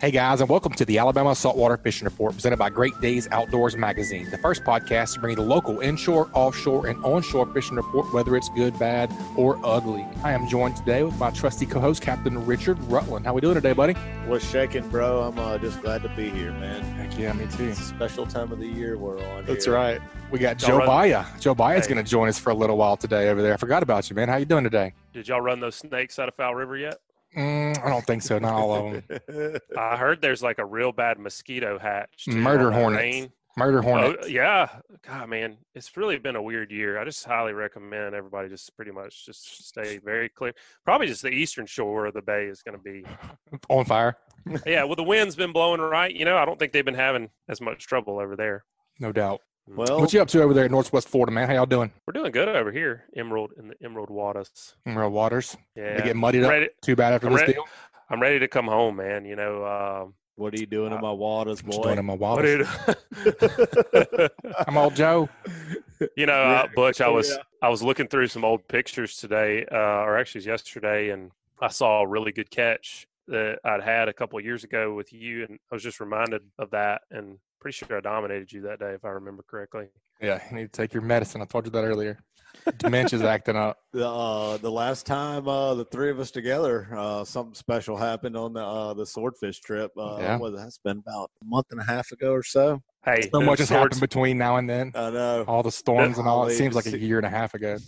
Hey guys, and welcome to the Alabama Saltwater Fishing Report presented by Great Days Outdoors Magazine, the first podcast to bring you the local inshore, offshore, and onshore fishing report, whether it's good, bad, or ugly. I am joined today with my trusty co-host, Captain Richard Rutland. How we doing today, buddy? What's shaking, bro? I'm uh, just glad to be here, man. Heck yeah, me too. It's a special time of the year we're on. That's here. right. We got Y'all Joe run- Baya. Joe Baya's Hey. going to join us for a little while today over there. I forgot about you, man. How you doing today? Did y'all run those snakes out of Fowl River yet? Mm, I don't think so. Not all of them. I heard there's like a real bad mosquito hatch. Murder on that hornets. Murder Oh, hornet. yeah. God, man, it's really been a weird year. I just highly recommend everybody just pretty much just stay very clear. Probably just the eastern shore of the bay is going to be. on fire. Yeah, well, the wind's been blowing right. You know, I don't think they've been having as much trouble over there. No doubt. Well, What you up to over there in Northwest Florida, man? How y'all doing? We're doing good over here, Emerald in the Emerald waters. Emerald Waters. Yeah, They get muddied I'm up. Too bad after I'm this ready- deal. I'm ready to come home, man. You know, um, what are you doing in my waters, Just boy? doing in my what waters. I'm old Joe. You know, uh, Butch, I Oh, was yeah. I was looking through some old pictures today, uh, or actually yesterday, and I saw a really good catch that I'd had a couple of years ago with you, and I was just reminded of that, and pretty sure I dominated you that day, if I remember correctly. Yeah, you need to take your medicine. I told you that earlier. Dementia's acting up. the uh, the last time uh, the three of us together, uh, something special happened on the uh, the swordfish trip. Uh, Yeah. what, that's been about a month and a half ago or so. Hey, So much has swords, happened between now and then. I know. All the storms and all. It seems like a year and a half ago.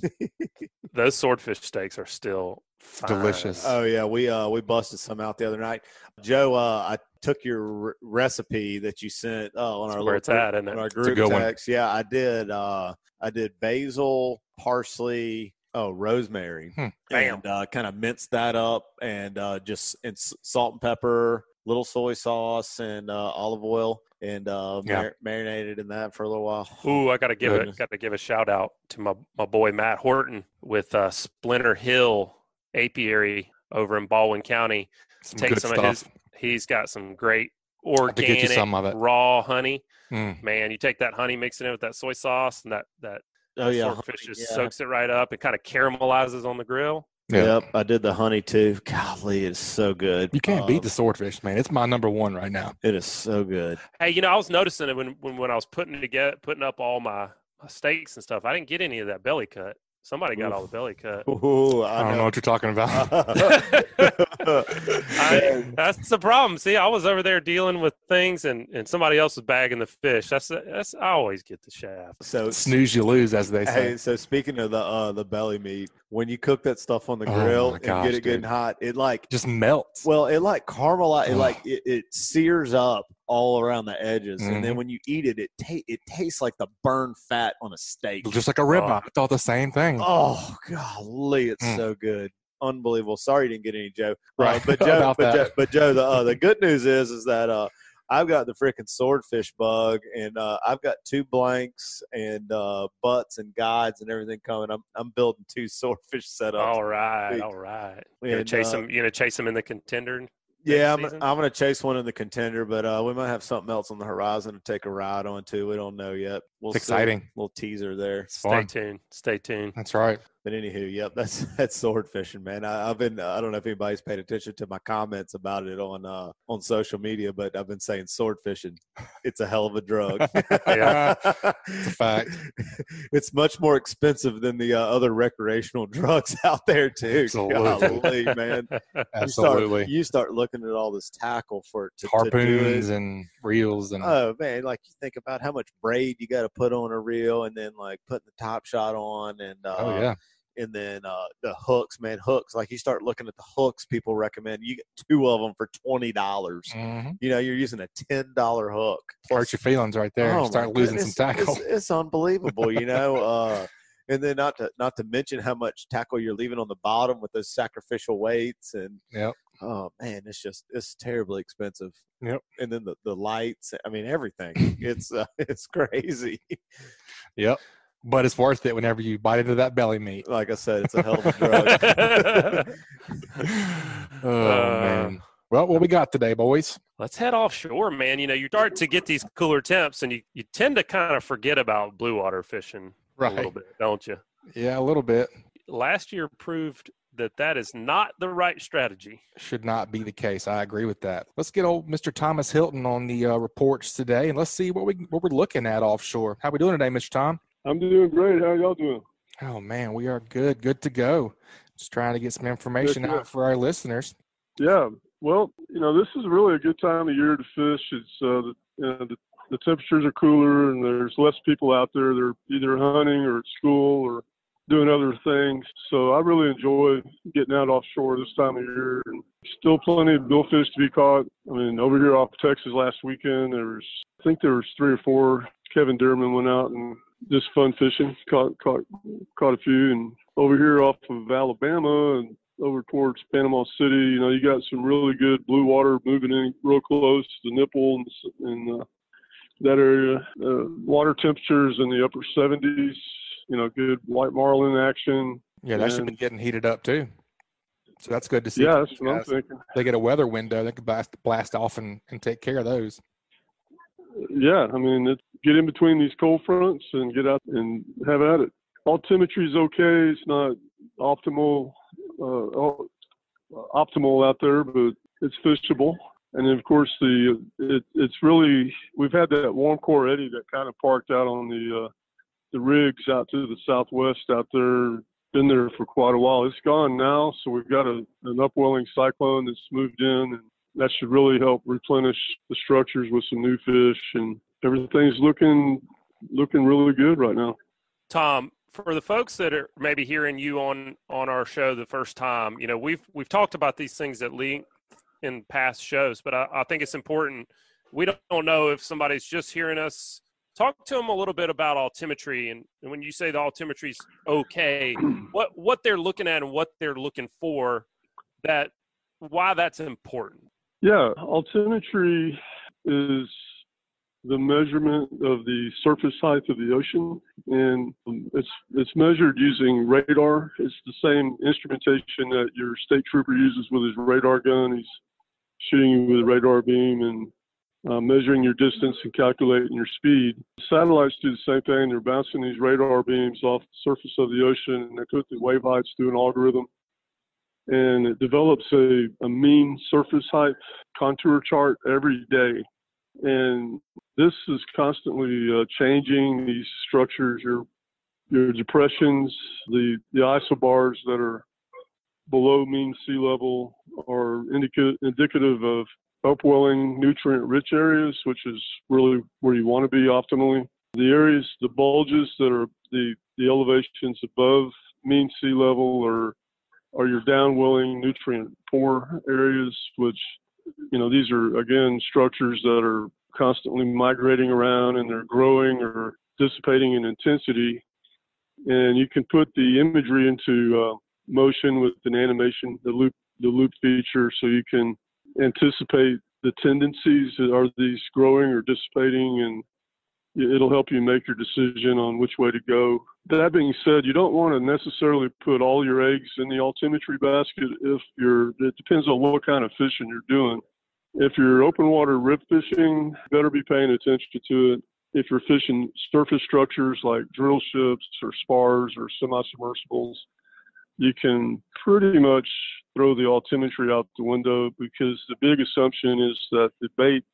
those swordfish steaks are still fine. delicious. Oh yeah, we uh we busted some out the other night. Joe, uh, I took your r- recipe that you sent uh, on our where little it's group- at, isn't on it? our group good one. text. Yeah, I did. Uh, I did basil, parsley, oh rosemary, Hmm. Bam. and uh, kind of minced that up and uh, just and salt and pepper, little soy sauce, and uh, olive oil, and uh, Yeah. mar- marinated in that for a little while. Ooh, I got to give Goodness. it. Got to give a shout out to my my boy Matt Horton with uh, Splinter Hill Apiary over in Baldwin County. Some Take good some stuff. of his. He's got some great have get you organic some of it. raw honey. Mm. Man, you take that honey, mix it in with that soy sauce, and that that Oh yeah, swordfish just yeah. soaks it right up. It kind of caramelizes on the grill. Yeah. Yep, I did the honey too. Golly, it's so good. You can't beat Um, the swordfish, man. It's my number one right now. It is so good. Hey, you know, I was noticing it when when, when I was putting together putting up all my, my steaks and stuff. I didn't get any of that belly cut. Somebody got Oof. all the belly cut. Ooh, I don't know what you're talking about. I, that's the problem. See, I was over there dealing with things, and, and somebody else was bagging the fish. That's that's I always get the shaft. so Snooze, you lose, as they say. hey, so speaking of the uh the belly meat, when you cook that stuff on the Oh grill my and get it good and hot, it like Just melts. well, it like caramelize, it like it, it sears up all around the edges, and Mm-hmm. then when you eat it, it ta- it tastes like the burned fat on a steak. just like a ribeye. I thought the same thing. Oh golly, it's Mm. so good. Unbelievable. Sorry you didn't get any Joe. Right. Uh, but Joe, but Joe, but Joe, the uh, the good news is is that uh, I've got the freaking swordfish bug, and uh, I've got two blanks and uh, butts and guides and everything coming. I'm I'm building two swordfish setups. All right, all right. You gonna And, chase uh, them? You gonna chase them in the contender? Yeah, I'm. I'm going to chase one in the contender, but uh, we might have something else on the horizon to take a ride on too. We don't know yet. We'll It's see. exciting. Little teaser there. Stay fun. tuned. Stay tuned. That's right. But anywho, yep, that's that's sword fishing, man. I, I've been I don't know if anybody's paid attention to my comments about it on uh on social media, but I've been saying sword fishing. It's a hell of a drug. Yeah, It's a fact. It's much more expensive than the uh, other recreational drugs out there too. Absolutely. Golly, man. Absolutely. You start, you start looking at all this tackle for to, to Harpoons it. and reels and Oh man, like you think about how much braid you got to put on a reel, and then like putting the top shot on, and uh, oh yeah. And then uh, the hooks, man, hooks. Like you start looking at the hooks people recommend. You get two of them for twenty dollars. Mhm. You know, you're using a ten dollar hook. Hurt your feelings right there. Oh, Start losing some goodness, tackle. It's, it's unbelievable, you know. Uh, and then not to not to mention how much tackle you're leaving on the bottom with those sacrificial weights and Yep. oh man, it's just it's terribly expensive. Yep. And then the, the lights, I mean everything. it's uh, it's crazy. Yep. But it's worth it whenever you bite into that belly meat. Like I said, it's a hell of a drug. Oh Uh, man. Well, what we got today, boys? Let's head offshore, man. You know, you start to get these cooler temps, and you, you tend to kind of forget about blue water fishing a little bit, don't you? Yeah, a little bit. Last year proved that that is not the right strategy. Should not be the case. I agree with that. Let's get old Mr. Thomas Hilton on the uh, reports today, and let's see what we what we're looking at offshore. How we doing today, Mr. Tom? I'm doing great. How y'all doing? Oh man, we are good. Good to go. Just trying to get some information out for our listeners. Yeah. Well, you know, this is really a good time of year to fish. It's uh, the, you know, the the temperatures are cooler and there's less people out there. They're either hunting or at school or doing other things. So I really enjoy getting out offshore this time of year. Still plenty of billfish to be caught. I mean, over here off Texas last weekend, there was I think there was three or four. Kevin Dearman went out and just fun fishing, caught caught caught a few. And over here off of Alabama and over towards Panama City, you know, you got some really good blue water moving in real close to the nipple and, and uh, that area. Uh, water temperatures in the upper 70s. You know, good white marlin action. Yeah, that should be getting heated up too. So that's good to see. Yeah, that's what I'm thinking. They get a weather window, they can blast, blast off and, and take care of those. Yeah, I mean, it, get in between these cold fronts and get out and have at it. Altimetry is okay. It's not optimal, uh, optimal out there, but it's fishable. And then, of course, the it, it's really we've had that warm core eddy that kind of parked out on the uh, the rigs out to the southwest out there. Been there for quite a while. It's gone now, so we've got a, an upwelling cyclone that's moved in, and that should really help replenish the structures with some new fish, and everything's looking looking really good right now. Tom, for the folks that are maybe hearing you on on our show the first time, you know we've we've talked about these things at length in past shows, but I, I think it's important. We don't, don't know if somebody's just hearing us. Talk to them a little bit about altimetry, and, and when you say the altimetry is okay, what what they're looking at and what they're looking for, that why that's important. Yeah, altimetry is the measurement of the surface height of the ocean, and it's it's measured using radar. It's the same instrumentation that your state trooper uses with his radar gun. He's shooting you with a radar beam and uh, measuring your distance and calculating your speed. Satellites do the same thing. They're bouncing these radar beams off the surface of the ocean and they put the wave heights through an algorithm. And it develops a, a mean surface height contour chart every day. And this is constantly uh, changing these structures, your your depressions, the, the isobars that are below mean sea level are indica- indicative of upwelling nutrient rich areas, which is really where you want to be optimally. The areas, the bulges that are the, the elevations above mean sea level are, are your downwelling nutrient poor areas, which, you know, these are again structures that are constantly migrating around and they're growing or dissipating in intensity. And you can put the imagery into uh, motion with an animation, the loop, the loop feature, so you can anticipate the tendencies. Are these growing or dissipating? And it'll help you make your decision on which way to go. That being said, you don't want to necessarily put all your eggs in the altimetry basket if you're, it depends on what kind of fishing you're doing. If you're open water rip fishing, better be paying attention to it. If you're fishing surface structures like drill ships or spars or semi-submersibles, you can pretty much throw the altimetry out the window because the big assumption is that the bait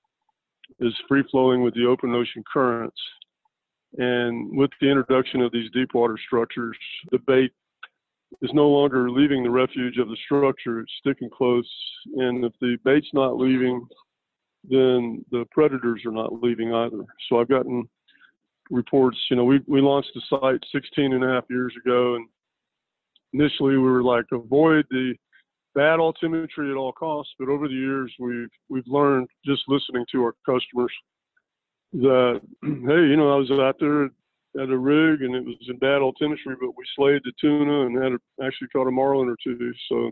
is free flowing with the open ocean currents. And with the introduction of these deep water structures, the bait is no longer leaving the refuge of the structure, it's sticking close. And if the bait's not leaving, then the predators are not leaving either. So I've gotten reports, you know, we, we launched the site 16 and a half years ago, and initially we were like avoid the bad altimetry at all costs, but over the years we've we've learned just listening to our customers that hey, you know, I was out there at a rig and it was in bad altimetry, but we slayed the tuna and had a, actually caught a marlin or two. So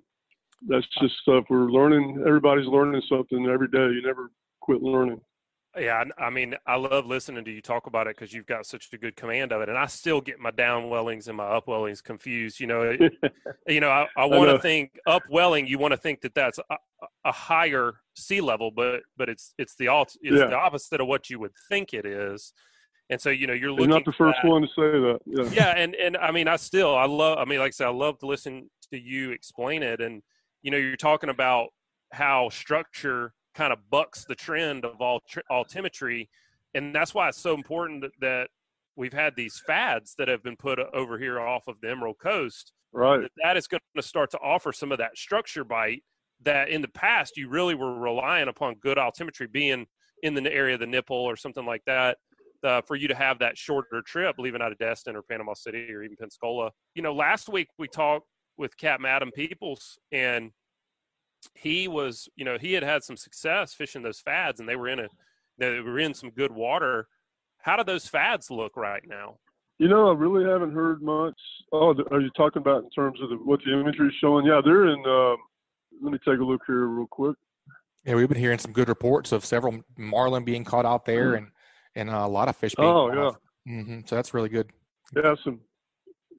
that's just stuff we're learning. Everybody's learning something every day. You never quit learning. Yeah, I mean, I love listening to you talk about it because you've got such a good command of it, and I still get my downwellings and my upwellings confused. You know, it, you know, I, I want to think upwelling. You want to think that that's a, a, higher sea level, but but it's it's the alt, it's yeah. the opposite of what you would think it is. And so, you know, you're looking. You're not the first that. one to say that. Yeah. yeah, and and I mean, I still, I love. I mean, like I said, I love to listen to you explain it. And you know, you're talking about how structure kind of bucks the trend of all altimetry, and that's why it's so important that, we've had these fads that have been put over here off of the Emerald Coast. Right. That, that is going to start to offer some of that structure bite that in the past you really were relying upon good altimetry being in the area of the nipple or something like that uh, for you to have that shorter trip leaving out of Destin or Panama City or even Pensacola. You know, last week we talked with Captain Adam Peoples and he was, you know, he had had some success fishing those fads and they were in a, they were in some good water. How do those fads look right now? You know, I really haven't heard much. Oh, are you talking about in terms of the, what the imagery is showing? Yeah, they're in. Uh, let me take a look here real quick. Yeah, we've been hearing some good reports of several marlin being caught out there, mm. and and a lot of fish being. Oh yeah. Mm-hmm. So that's really good. Yeah, some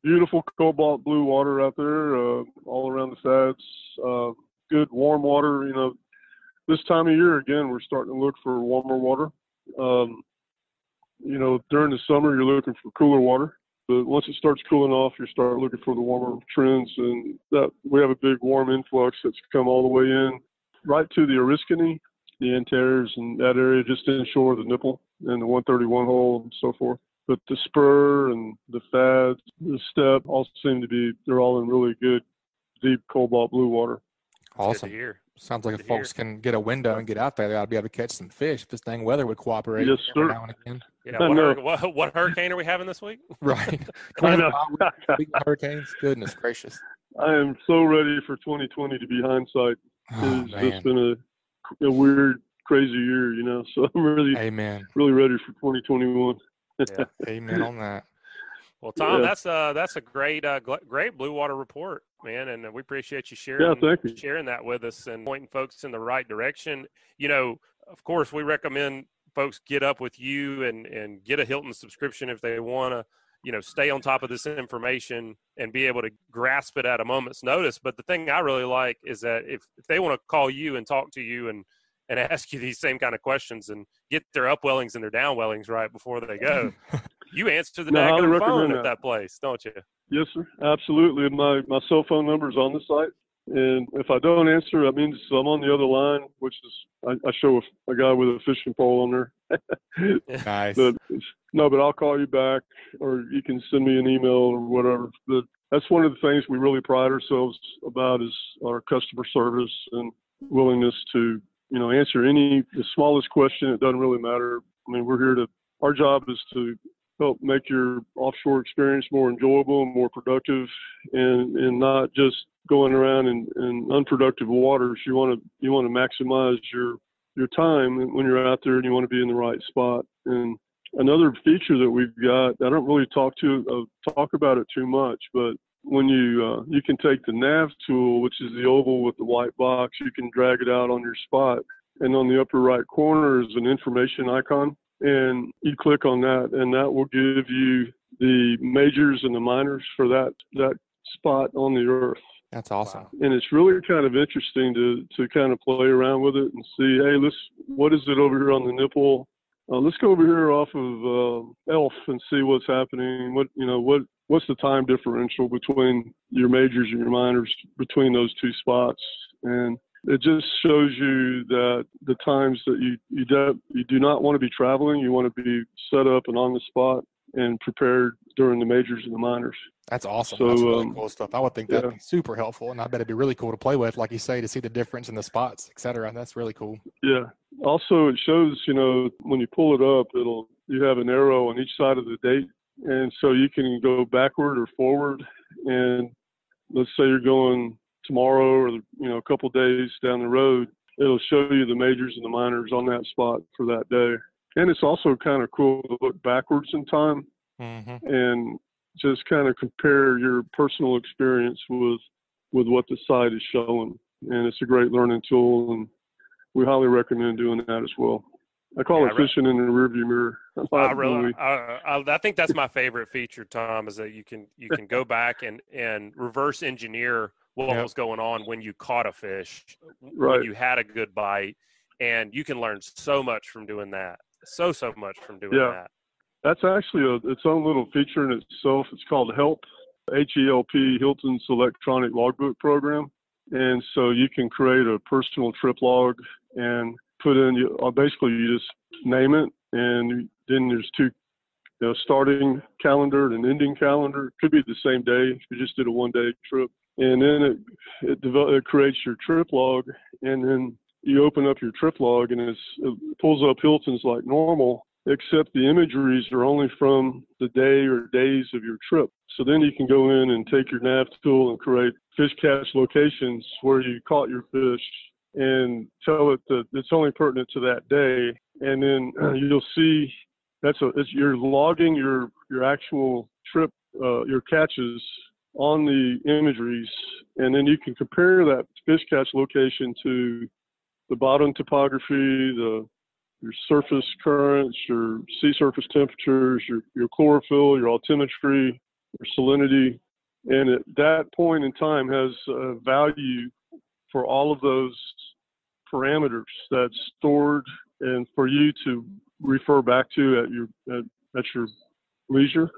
beautiful cobalt blue water out there, uh, all around the fads. Uh, good warm water. You know, this time of year again, we're starting to look for warmer water. Um, you know, during the summer, you're looking for cooler water. But once it starts cooling off, you start looking for the warmer trends, and that we have a big warm influx that's come all the way in right to the Oriskany, the Antares, and that area just inshore the nipple and the 131 hole and so forth. But the spur and the fads, the step all seem to be, they're all in really good, deep cobalt blue water. Awesome. Sounds like if folks hear. can get a window and get out there, they ought to be able to catch some fish if this dang weather would cooperate. Yes, sir. Now and again. Yeah, what, hur- what, what, hurricane are we having this week? right. Big hurricanes. Goodness gracious. I am so ready for 2020 to be hindsight. Oh, it's man. just been a, a weird, crazy year, you know. So I'm really, Amen. really ready for 2021. yeah. Amen on that. Well, Tom, yeah. that's uh that's a great uh great blue water report, man, and we appreciate you sharing yeah, you. sharing that with us and pointing folks in the right direction. You know, of course, we recommend folks get up with you and and get a Hilton subscription if they want to, you know, stay on top of this information and be able to grasp it at a moment's notice. But the thing I really like is that if if they want to call you and talk to you and and ask you these same kind of questions and get their upwellings and their downwellings right before they go. you answer the no, phone that. at that place, don't you? Yes, sir. Absolutely. My my cell phone number is on the site, and if I don't answer, that means I'm on the other line, which is I, I show a, a, guy with a fishing pole on there. nice. But, no, but I'll call you back, or you can send me an email or whatever. But that's one of the things we really pride ourselves about is our customer service and willingness to you know, answer any the smallest question. It doesn't really matter. I mean, we're here to. Our job is to help make your offshore experience more enjoyable and more productive, and and not just going around in, in unproductive waters. You want to you want to maximize your your time when you're out there, and you want to be in the right spot. And another feature that we've got, I don't really talk to uh, talk about it too much, but when you uh, you can take the nav tool, which is the oval with the white box, you can drag it out on your spot, and on the upper right corner is an information icon, and you click on that, and that will give you the majors and the minors for that that spot on the earth. That's awesome. And it's really kind of interesting to to kind of play around with it and see, hey, let's what is it over here on the nipple? Uh, let's go over here off of uh, Elf and see what's happening. What you know, what what's the time differential between your majors and your minors between those two spots? And it just shows you that the times that you you, do, you do not want to be traveling, you want to be set up and on the spot and prepared during the majors and the minors. That's awesome. So, That's really um, cool stuff. I would think that'd yeah. be super helpful, and I bet it'd be really cool to play with, like you say, to see the difference in the spots, et cetera. That's really cool. Yeah. Also, it shows, you know, when you pull it up, it'll you have an arrow on each side of the date and so you can go backward or forward. And let's say you're going tomorrow or you know a couple days down the road, it'll show you the majors and the minors on that spot for that day. And it's also kind of cool to look backwards in time mm-hmm. and just kind of compare your personal experience with with what the site is showing. And it's a great learning tool, and we highly recommend doing that as well. I call yeah, it fishing in the rearview mirror. I really, I, I, I, think that's my favorite feature, Tom, is that you can you can go back and and reverse engineer what yep. was going on when you caught a fish, right. when you had a good bite, and you can learn so much from doing that. So so much from doing yeah. that. That's actually a, its own little feature in itself. It's called Help, HELP, Hilton's electronic logbook program. And so you can create a personal trip log and put in, you, uh, basically, you just name it, and then there's two you know, starting calendar and ending calendar. It could be the same day if you just did a one day trip. And then it it, develop, it creates your trip log, and then you open up your trip log, and it pulls up Hilton's like normal, except the imageries are only from the day or days of your trip. So then you can go in and take your nav tool and create fish catch locations where you caught your fish and tell it that it's only pertinent to that day. And then you'll see that's a it's, you're logging your your actual trip uh, your catches on the imageries, and then you can compare that fish catch location to the bottom topography, the your surface currents, your sea surface temperatures, your, your chlorophyll, your altimetry, your salinity, and at that point in time has a value for all of those parameters that's stored and for you to refer back to at your at, at your leisure.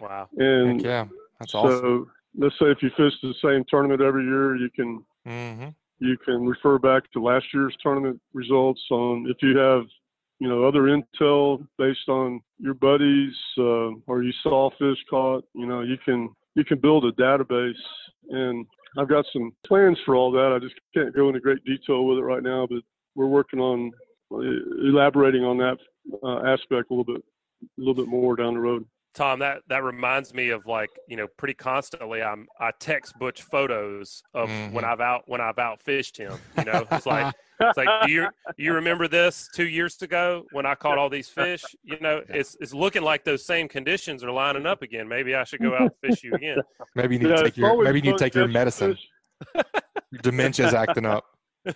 Wow. And Heck yeah, that's so let's say if you fish the same tournament every year, you can hmm you can refer back to last year's tournament results on if you have you know other intel based on your buddies uh, or you saw fish caught you know you can you can build a database. And i've got some plans for all that. I just can't go into great detail with it right now but we're working on uh, elaborating on that uh, aspect a little bit a little bit more down the road Tom, that that reminds me of like you know pretty constantly. I'm I text Butch photos of Mhm. when I've out when I've outfished him. You know, it's like it's like do you you remember this two years ago when I caught all these fish? You know, it's it's looking like those same conditions are lining up again. Maybe I should go out and fish you again. Maybe you need Yeah, to take your maybe you need to take your medicine. fish. Your dementia's acting up.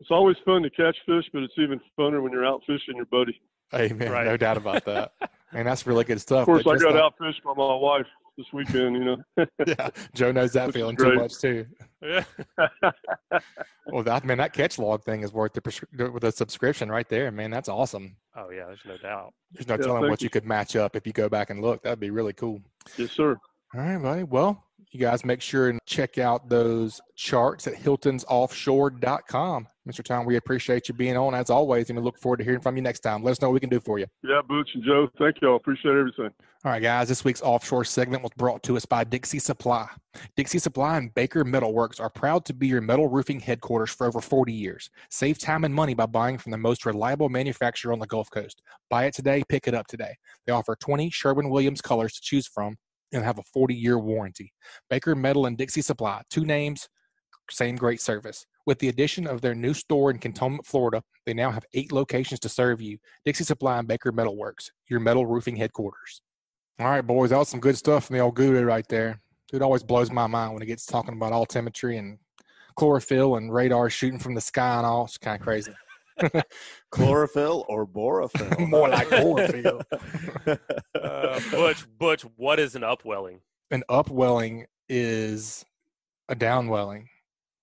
It's always fun to catch fish, but it's even funner when you're out fishing your buddy. Amen. Right. No doubt about that. And that's really good stuff. Of course, but I got like- outfished by my wife this weekend. You know. Yeah, Joe knows that Which is feeling too much too. Yeah. Well, that man, that catch log thing is worth the prescri- with a subscription right there, man. That's awesome. Oh yeah, there's no doubt. There's no Yeah, telling what you you. could match up if you go back and look. That'd be really cool. yes, sir. All right, buddy. Well, you guys make sure and check out those charts at hiltonsoffshore.com. Mr. Tom, we appreciate you being on as always, and we look forward to hearing from you next time. Let us know what we can do for you. Yeah, Butch and Joe. Thank y'all. Appreciate everything. All right, guys, this week's offshore segment was brought to us by Dixie Supply. Dixie Supply and Baker Metalworks are proud to be your metal roofing headquarters for over 40 years. Save time and money by buying from the most reliable manufacturer on the Gulf Coast. Buy it today, pick it up today. They offer 20 Sherwin Williams colors to choose from and have a 40 year warranty. Baker Metal and Dixie Supply, two names, same great service. With the addition of their new store in Cantonment, Florida, they now have eight locations to serve you. Dixie Supply and Baker Metalworks, your metal roofing headquarters. All right, boys, that was some good stuff from the old guru right there. Dude always blows my mind when he gets talking about altimetry and chlorophyll and radar shooting from the sky and all. It's kind of crazy. Chlorophyll or borophyll? More like chlorophyll. Uh, Butch, Butch, what is an upwelling? An upwelling is a downwelling.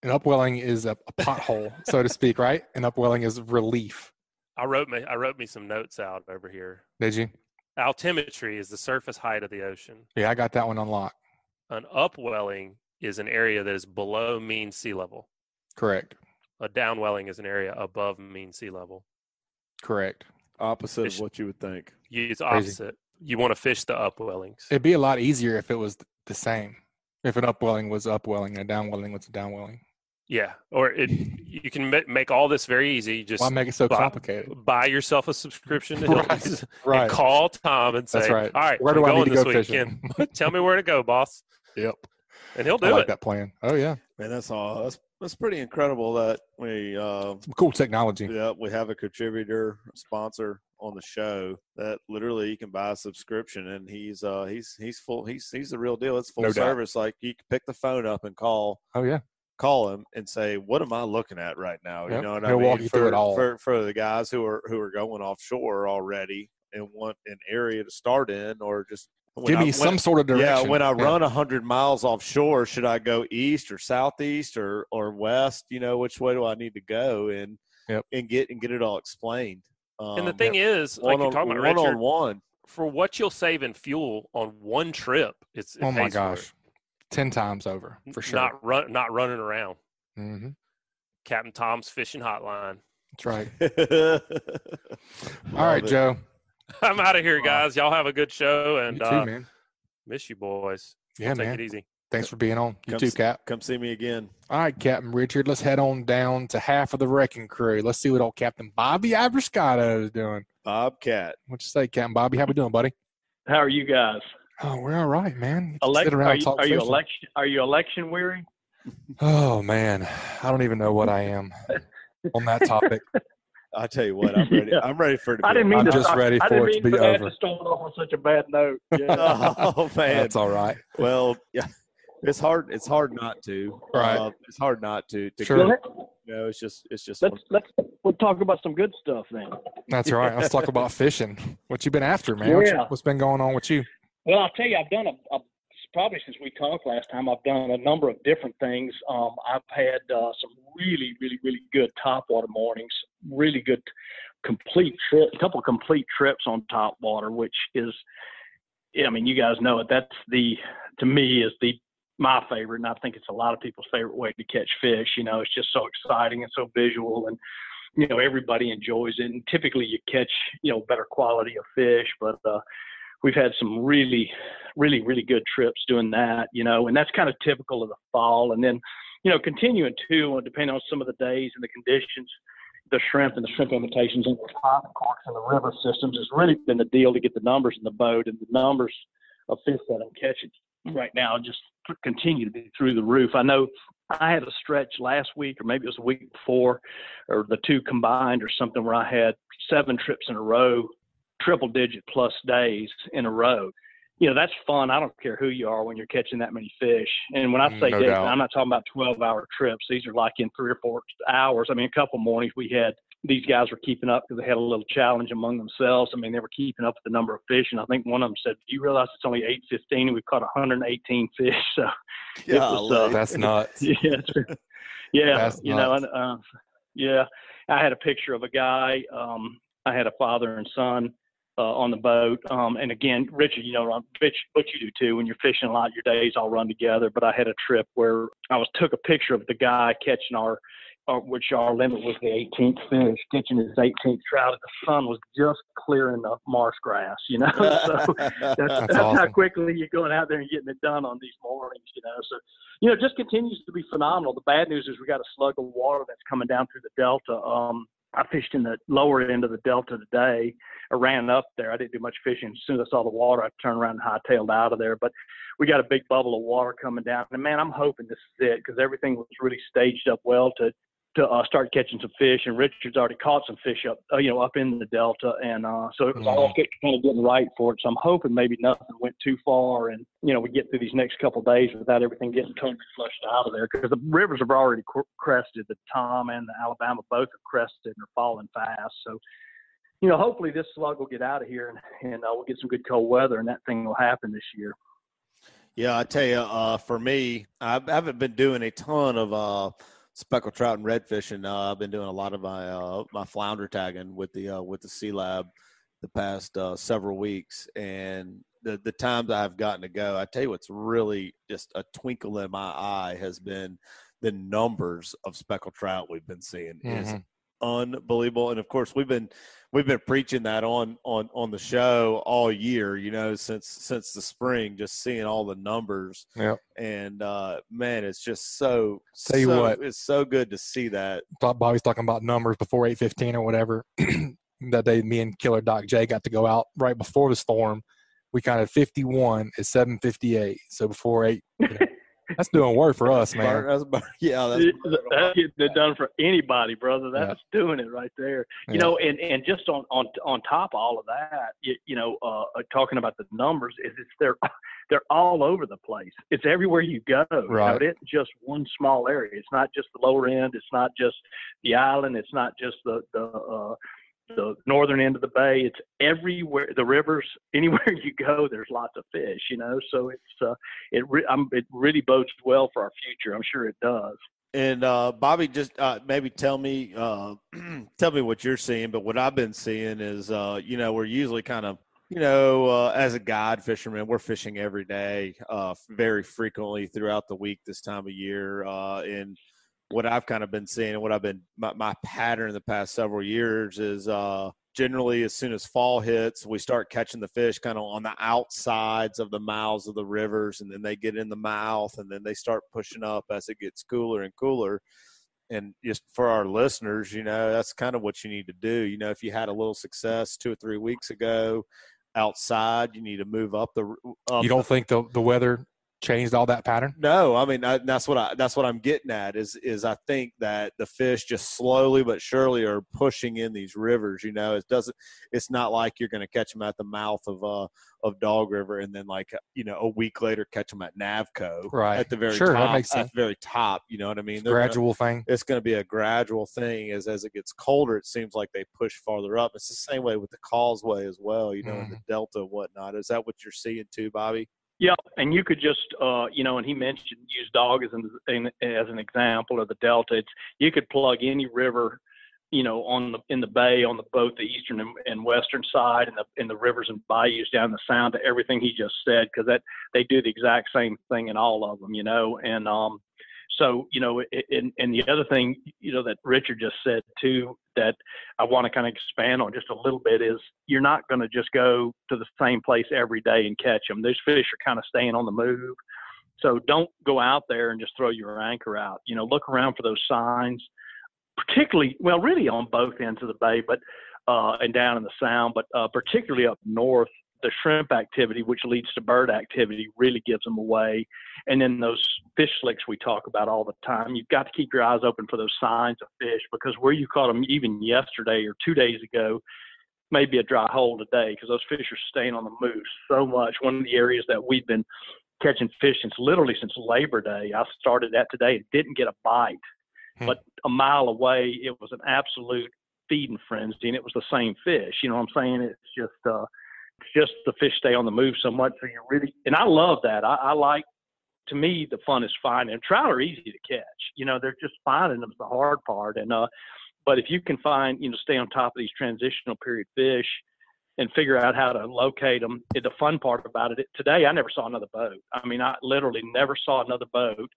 An upwelling is a, a pothole, so to speak, right? An upwelling is relief. I wrote me I wrote me some notes out over here. Did you? Altimetry is the surface height of the ocean. Yeah, I got that one unlocked. An upwelling is an area that is below mean sea level. Correct. A downwelling is an area above mean sea level. Correct. Opposite Fish- of what you would think. You, it's Crazy. opposite. You want to fish the upwellings. It'd be a lot easier if it was the same. If an upwelling was upwelling and a downwelling was a downwelling. Yeah, or it you can make all this very easy. Just Why make it so buy- complicated? buy yourself a subscription to Right, Hilton's Right. and call Tom and say, That's right. "All right, Where do I'm I need to this go fishing?" weekend. Tell me where to go, boss." Yep. And he'll do I do like it. that plan. Oh yeah. Man, that's all. That's that's pretty incredible that we uh, Some cool technology. yeah we have a contributor a sponsor on the show that literally you can buy a subscription and he's uh he's he's full he's he's the real deal. It's full No doubt. service. Like you can pick the phone up and call Oh yeah. call him and say, "What am I looking at right now?" You know what I He'll mean? walk you for, through it all. for for the guys who are who are going offshore already and want an area to start in, or just Give I- me when- some sort of direction. Yeah, when I run a hundred miles offshore, should I go east or southeast or or west? You know, which way do I need to go and Yep. and get and get it all explained. Um, and the thing is, like one you're on, talking about, one Richard, on one. for what you'll save in fuel on one trip, it's it Oh my pays it. gosh. ten times over for sure. Not run, not running around. hmm Captain Tom's fishing hotline. That's right. All All right, Joe. I'm out of here, guys. Y'all have a good show, and you too, uh, man. miss you boys. Yeah, Take man. it easy. Thanks for being on. You Come too, s- Cap. Come see me again. All right, Captain Richard. Let's head on down to half of the wrecking crew. Let's see what old Captain Bobby Abruscato is doing. Bobcat. What you say, Captain Bobby? How we doing, buddy? How are you guys? Oh, we're all right, man. Get to Elect- sit around are and you, talk are you election are you election weary? Oh man, I don't even know what I am on that topic. I tell you what, I'm ready. Yeah. I'm ready for it to I didn't mean I'm to just start, ready I for didn't it to mean be for that over. to start off on such a bad note. Yeah. Oh man, That's all right. well, yeah, it's hard. It's hard not to. Right. Uh, it's hard not to. to Sure. Well, go- You know, it's just. It's just. let's let's we'll talk about some good stuff then. That's all right. Let's talk about fishing. What you been after, man? What you- Yeah. what's been going on with you? Well, I'll tell you, I've done a, a probably since we talked last time. I've done a number of different things. Um, I've had uh, some really, really, really good topwater mornings. Really good complete trip, a couple complete trips on topwater, which is, I mean, you guys know it. That's the to me is the my favorite, and I think it's a lot of people's favorite way to catch fish. You know, it's just so exciting and so visual, and you know everybody enjoys it. And typically, you catch you know better quality of fish, but uh, we've had some really, really, really good trips doing that. You know, and that's kind of typical of the fall. And then, you know, continuing too, depending on some of the days and the conditions. The shrimp and the shrimp imitations and the popping corks and the river systems has really been the deal to get the numbers in the boat and the numbers of fish that I'm catching mm. right now just continue to be through the roof. I know I had a stretch last week, or maybe it was a week before, or the two combined, or something where I had seven trips in a row, triple digit plus days in a row. You know, that's fun. I don't care who you are when you're catching that many fish. And when I say No days. I'm not talking about 12 hour trips. These are like in three or four hours. I mean, a couple mornings we had these guys were keeping up because they had a little challenge among themselves. I mean, they were keeping up with the number of fish, and I think one of them said, "Do you realize it's only 8:15 and we've caught 118 fish?" So it was, uh, That's nuts. yeah, yeah, That's you know, and, uh, yeah. I had a picture of a guy. Um, I had a father and son uh, on the boat, um, and again, Richard, you know, Rich, what you do too. When you're fishing a lot, your days all run together. But I had a trip where I was took a picture of the guy catching our, our which our limit was the 18th fish, catching his 18th trout. And the sun was just clearing the marsh grass, you know. so that's, That's that's how quickly you're going out there and getting it done on these mornings, you know. So, you know, it just continues to be phenomenal. The bad news is we got a slug of water that's coming down through the delta. Um, I fished in the lower end of the delta today. I ran up there. I didn't do much fishing. As soon as I saw the water, I turned around and hightailed out of there. But we got a big bubble of water coming down. And man, I'm hoping this is it because everything was really staged up well to to uh, start catching some fish. And Richard's already caught some fish up, uh, you know, up in the delta, and uh, so it was all get, kind of getting right for it. So I'm hoping maybe nothing went too far, and you know, we get through these next couple of days without everything getting totally flushed out of there because the rivers have already cr- crested. The Tom and the Alabama both have crested and are falling fast. So. You know, hopefully this slug will get out of here and, and uh, we'll get some good cold weather and that thing will happen this year. Yeah, I tell you, uh, for me, I haven't been doing a ton of uh, speckled trout and redfish, and Uh, I've been doing a lot of my uh, my flounder tagging with the uh, with the Sea Lab the past uh, several weeks, and the the times I've gotten to go, I tell you, what's really just a twinkle in my eye has been the numbers of speckled trout we've been seeing is Mhm. Unbelievable. And of course, we've been we've been preaching that on on on the show all year. You know, since since the spring, just seeing all the numbers. Yeah. And uh, man, it's just so. Tell you so- what. it's so good to see that. thought Bobby's talking about numbers before 8:15 or whatever. that day, me and Killer Doc J got to go out right before the storm. We counted 51 at 7:58. So before eight, you know, that's doing work for us, man. That's about- yeah, that's That's getting it done for anybody, brother. That's doing it right there. You Yeah. know, and and just on on on top of all of that, you, you know, uh, uh, talking about the numbers is it's they're they're all over the place. It's everywhere you go. You know, Right. it isn't just one small area. It's not just the lower end. It's not just the island. It's not just the the uh, the northern end of the bay. It's everywhere. The rivers, anywhere you go, there's lots of fish. You know, so it's uh, it re- it really bodes well for our future. I'm sure it does. And uh, Bobby, just uh, maybe tell me, uh, tell me what you're seeing. But what I've been seeing is, uh, you know, we're usually kind of you know, uh, as a guide fisherman, we're fishing every day, uh, very frequently throughout the week this time of year. Uh, and what I've kind of been seeing and what I've been, my, my pattern in the past several years is uh, generally as soon as fall hits, we start catching the fish kind of on the outsides of the mouths of the rivers, and then they get in the mouth, and then they start pushing up as it gets cooler and cooler and just for our listeners, you know, that's kind of what you need to do. You know, if you had a little success two or three weeks ago outside, you need to move up the. Up you don't think the the weather changed all that pattern? No, I mean I, that's what I that's what I'm getting at is is I think that the fish just slowly but surely are pushing in these rivers. You know, it doesn't. It's not like you're going to catch them at the mouth of uh of Dog River and then like you know a week later catch them at Navco right at the very sure, top that makes sense. at the very top. You know what I mean? They're gonna- gradual thing. it's going to be a gradual thing as as it gets colder it seems like they push farther up it's the same way with the causeway as well you know in the Mm-hmm. delta and whatnot is that what you're seeing too bobby Yeah, and you could just, uh, you know, and he mentioned use dog as an, as an example of the delta. It's you could plug any river, you know, on the in the bay on the both the eastern and, and western side, and the in the rivers and bayous down the sound to everything he just said, because that they do the exact same thing in all of them, you know, and um, so you know, and and the other thing, you know, that Richard just said too, that I want to kind of expand on just a little bit is you're not going to just go to the same place every day and catch them. Those fish are kind of staying on the move. So don't go out there and just throw your anchor out. You know, look around for those signs, particularly, well, really on both ends of the bay, but uh, and down in the sound, but uh, particularly up north, the shrimp activity, which leads to bird activity, really gives them away. And then those fish slicks we talk about all the time, you've got to keep your eyes open for those signs of fish because where you caught them even yesterday or two days ago may be a dry hole today because those fish are staying on the move so much. One of the areas that we've been catching fish since literally since Labor Day. I started that today and didn't get a bite, Hmm. but a mile away it was an absolute feeding frenzy and it was the same fish. You know what I'm saying? It's just uh just the fish stay on the move so much so you really and I love that. I, I like to me the fun is finding trout are easy to catch. You know, they're just finding them's the hard part. And uh but if you can find, you know, stay on top of these transitional period fish and figure out how to locate them. it, The fun part about it, today I never saw another boat. I mean, I literally never saw another boat.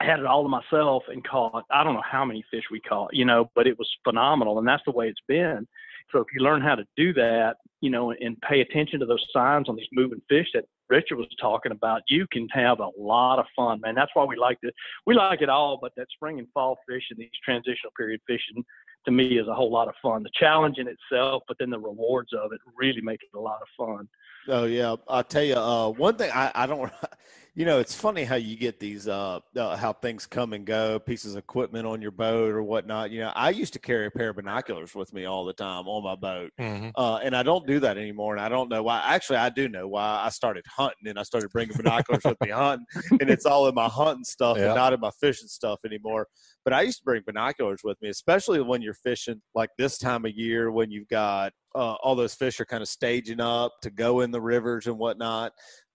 I had it all to myself and caught, I don't know how many fish we caught, you know, but it was phenomenal. And that's the way it's been. So if you learn how to do that, you know, and pay attention to those signs on these moving fish that Richard was talking about, you can have a lot of fun, man. That's why we like it. We like it all, but that spring and fall fishing, these transitional period fishing, to me is a whole lot of fun. The challenge in itself, but then the rewards of it really make it a lot of fun. Oh yeah, I'll tell you. Uh, one thing I, I don't, you know, it's funny how you get these, uh, uh, how things come and go, pieces of equipment on your boat or whatnot. You know, I used to carry a pair of binoculars with me all the time on my boat, hmm uh, and I don't do that anymore. And I don't know why. Actually, I do know why. I started hunting and I started bringing binoculars with me hunting, and it's all in my hunting stuff Yeah. and not in my fishing stuff anymore. But I used to bring binoculars with me, especially when you're fishing like this time of year when you've got uh, all those fish are kind of staging up to go in the rivers and whatnot.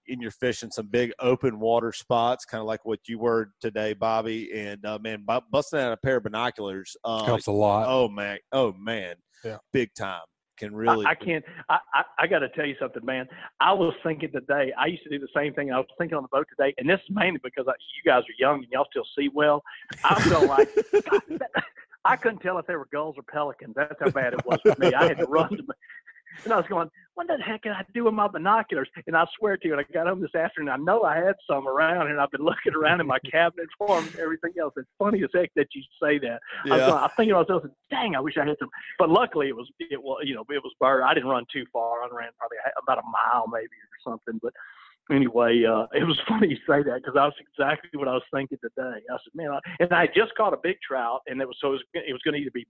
And you're fishing some big open water spots, kind of like what you were today, Bobby. And uh, man, bu- busting out a pair of binoculars, uh, helps a lot. oh man, oh man, Yeah. big time. Can really, I, I can't. I, I, I got to tell you something, man. I was thinking today. I used to do the same thing. I was thinking on the boat today, and this is mainly because I, you guys are young and y'all still see well. I feel like I couldn't tell if they were gulls or pelicans. That's how bad it was for me. I had to run to. My, and I was going, what the heck can I do with my binoculars? And I swear to you, when I got home this afternoon, I know I had some around, and I've been looking around in my cabinet for them and everything else. It's funny as heck that you say that. I was, yeah. I was thinking to myself, dang, I wish I had some. But luckily, it was it was you know it was bird. I didn't run too far. I ran probably about a mile maybe or something. But anyway, uh, it was funny you say that because I was exactly what I was thinking today. I said, man, I, and I just caught a big trout, and it was so it was, it was going to either be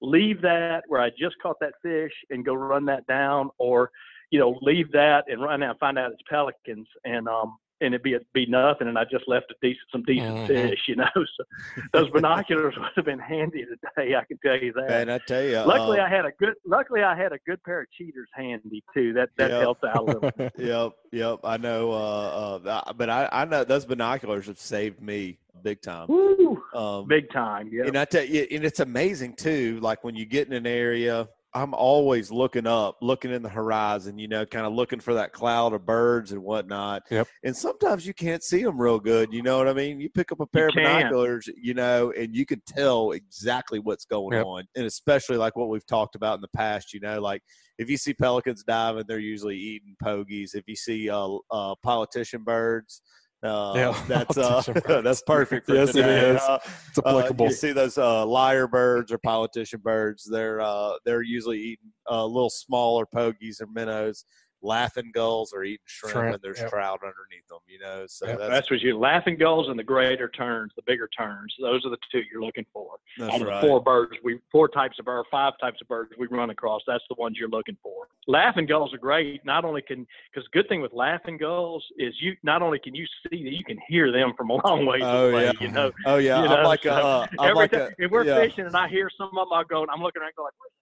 leave that where I just caught that fish and go run that down, or you know leave that and run out and find out it's pelicans. And um and it'd be it'd be nothing and I just left a decent some decent Mhm. fish, you know. So those binoculars would have been handy today, I can tell you that. And I tell you, luckily uh, I had a good luckily I had a good pair of cheaters handy too. That that Yeah. helped out a little. yep, yep. I know, uh, uh, but I, I know those binoculars have saved me big time. Woo! Um, Big time, yeah. And I tell you, and it's amazing too. Like when you get in an area, I'm always looking up, looking in the horizon, you know, kind of looking for that cloud of birds and whatnot. Yep. And sometimes you can't see them real good. You know what I mean? You pick up a pair You of binoculars, you know, and you can tell exactly what's going Yep. on. And especially like what we've talked about in the past, you know, like if you see pelicans diving, they're usually eating pogies. If you see uh, uh, politician birds, uh, Yeah, that's uh, that's perfect. For Yes, it today. is. Uh, It's uh, applicable. you see those uh, lyre birds or politician birds. They're uh, they're usually eating uh, little smaller pogies or minnows. Laughing gulls are eating shrimp, Shrimp, and there's yep. trout underneath them. You know, so Yep. that's That's what you laughing gulls and the greater terns, the bigger terns. Those are the two you're looking for. that's Out of right. the four birds, we four types of bird, five types of birds we run across. That's the ones you're looking for. Laughing gulls are great. Not only can, because good thing with laughing gulls is you not only can you see that you can hear them from a long ways Oh, away. yeah. You know, Oh yeah, you I'm know, like a, so uh, I'm every like time a, if we're yeah. fishing and I hear some of them, I'm going, I'm looking around, going like,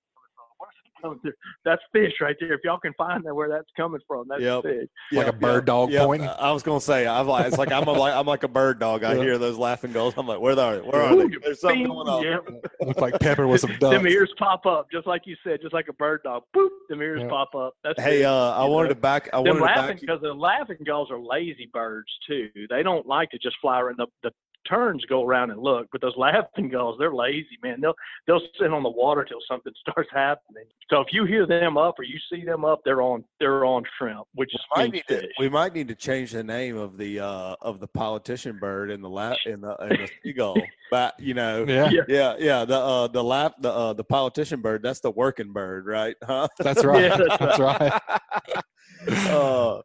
where's coming from? Where's that coming through? That's fish right there. If y'all can find that where that's coming from, that's Yep. fish. Like a bird dog yeah. pointing? I was gonna say, I'm like, it's like I'm a, like I'm like a bird dog. I Yeah. hear those laughing gulls. I'm like, where are they? Where are Ooh, they? There's something going on. yeah. Look like pepper with some ducks. Them ears pop up, just like you said, just like a bird dog. Boop, them ears Yeah. pop up. That's Hey, uh, I wanted know? to back. I them wanted to laughing back. because the laughing gulls are lazy birds too. They don't like to just fly around. The, the terns go around and look, but those laughing gulls, they're lazy, man. They'll they'll sit on the water till something starts happening. So if you hear them up or you see them up, they're on they're on shrimp, which is might means need to, we might need to change the name of the uh of the politician bird and the la- and the and the seagull. But you know, Yeah, Yeah. yeah, yeah. The uh the lap the uh the politician bird. That's the working bird, right? Huh? that's right. Yeah, that's that's right. uh,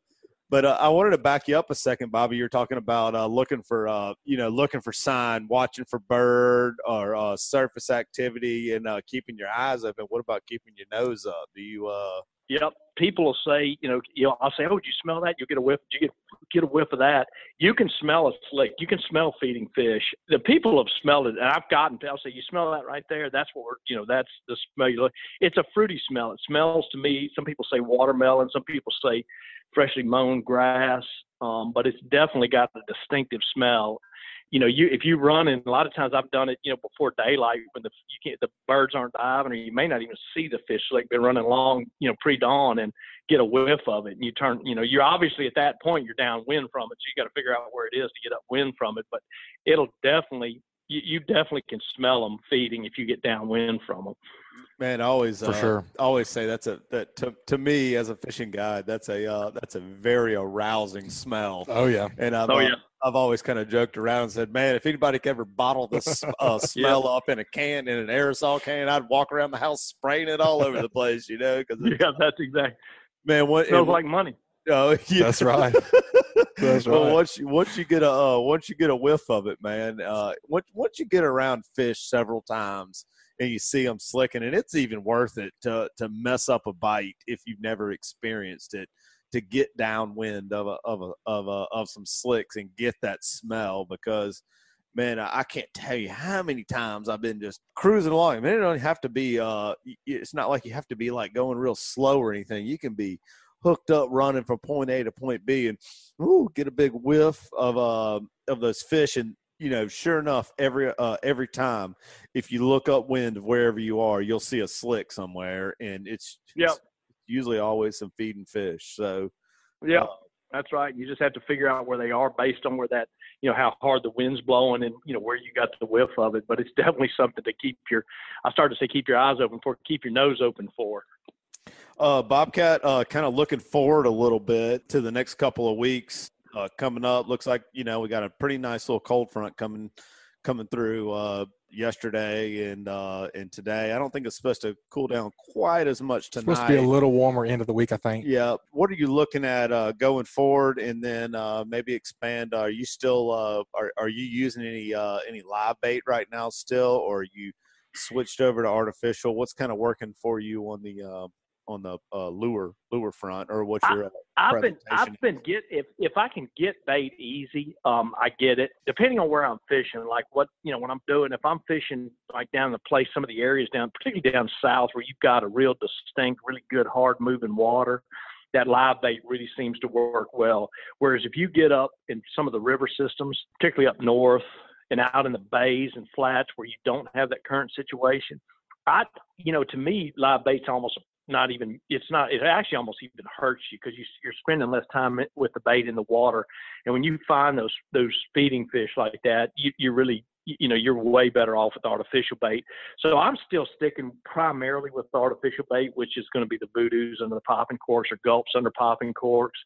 but uh, I wanted to back you up a second, Bobby. You're talking about uh, looking for, uh, you know, looking for sign, watching for bird or uh, surface activity, and uh, keeping your eyes open. What about keeping your nose up? Do you? Yep. People will say, you know, you know, I'll say, "Oh, did you smell that?" You'll get a whiff. You get get a whiff of that. You can smell a slick. You can smell feeding fish. The people have smelled it, and I've gotten. I'll say, "You smell that right there? That's what we're, you know, that's the smell you look." It's a fruity smell. It smells to me. Some people say watermelon. Some people say freshly mown grass. Um, but it's definitely got a distinctive smell. You know, you if you run, and a lot of times I've done it, you know, before daylight when the you can't the birds aren't diving, or you may not even see the fish. So they've been running long, you know, pre dawn, and get a whiff of it. And you turn, you know, you're obviously at that point you're downwind from it, so you got to figure out where it is to get upwind from it. But it'll definitely, you, you definitely can smell them feeding if you get downwind from them. man, I always For uh, sure. Always say that's a that to, to me as a fishing guide, that's a uh, that's a very arousing smell. Oh yeah. And I've, Oh, uh, yeah. I've always kind of joked around and said, man, if anybody could ever bottle this uh, smell up in a can, in an aerosol can, I'd walk around the house spraying it all over the place, you know? Because, Yeah, that's exactly. man, what, Smells it- like money. oh, yeah. That's right. That's But right. once you once you get a uh, once you get a whiff of it, man, uh, once once you get around fish several times and you see them slicking, and it's even worth it to to mess up a bite if you've never experienced it to get downwind of a of a of a of some slicks and get that smell because man I can't tell you how many times I've been just cruising along. I mean, it don't have to be uh it's not like you have to be like going real slow or anything. You can be hooked up running from point A to point B and ooh, get a big whiff of uh of those fish and you know sure enough every uh every time if you look upwind of wherever you are you'll see a slick somewhere and it's, Yep. it's usually always some feeding fish so Yeah, uh, that's right. You just have to figure out where they are based on where that, you know, how hard the wind's blowing and, you know, where you got the whiff of it. But it's definitely something to keep your, I started to say keep your eyes open for, keep your nose open for. Uh, Bobcat, uh, kind of looking forward a little bit to the next couple of weeks uh, coming up. Looks like you know we got a pretty nice little cold front coming coming through uh, yesterday and uh, and today. I don't think it's supposed to cool down quite as much It's tonight. supposed to be a little warmer end of the week, I think. yeah. What are you looking at uh, going forward, and then uh, maybe expand? Are you still uh, are are you using any uh, any live bait right now still, or are you switched over to artificial? What's kind of working for you on the uh, on the uh, lure lure front, or what's your uh, I've been. I've been get if if I can get bait easy, um, I get it. Depending on where I'm fishing, like what you know, when I'm doing, if I'm fishing like down the place, some of the areas down, particularly down south, where you've got a real distinct, really good hard moving water, that live bait really seems to work well. Whereas if you get up in some of the river systems, particularly up north and out in the bays and flats where you don't have that current situation, I you know, to me, live bait's almost not even it's not it actually almost even hurts you because you, you're spending less time with the bait in the water. And when you find those those feeding fish like that you, you really you know you're way better off with artificial bait. So i'm still sticking primarily with artificial bait which is going to be the Vudus under the popping corks or gulps under popping corks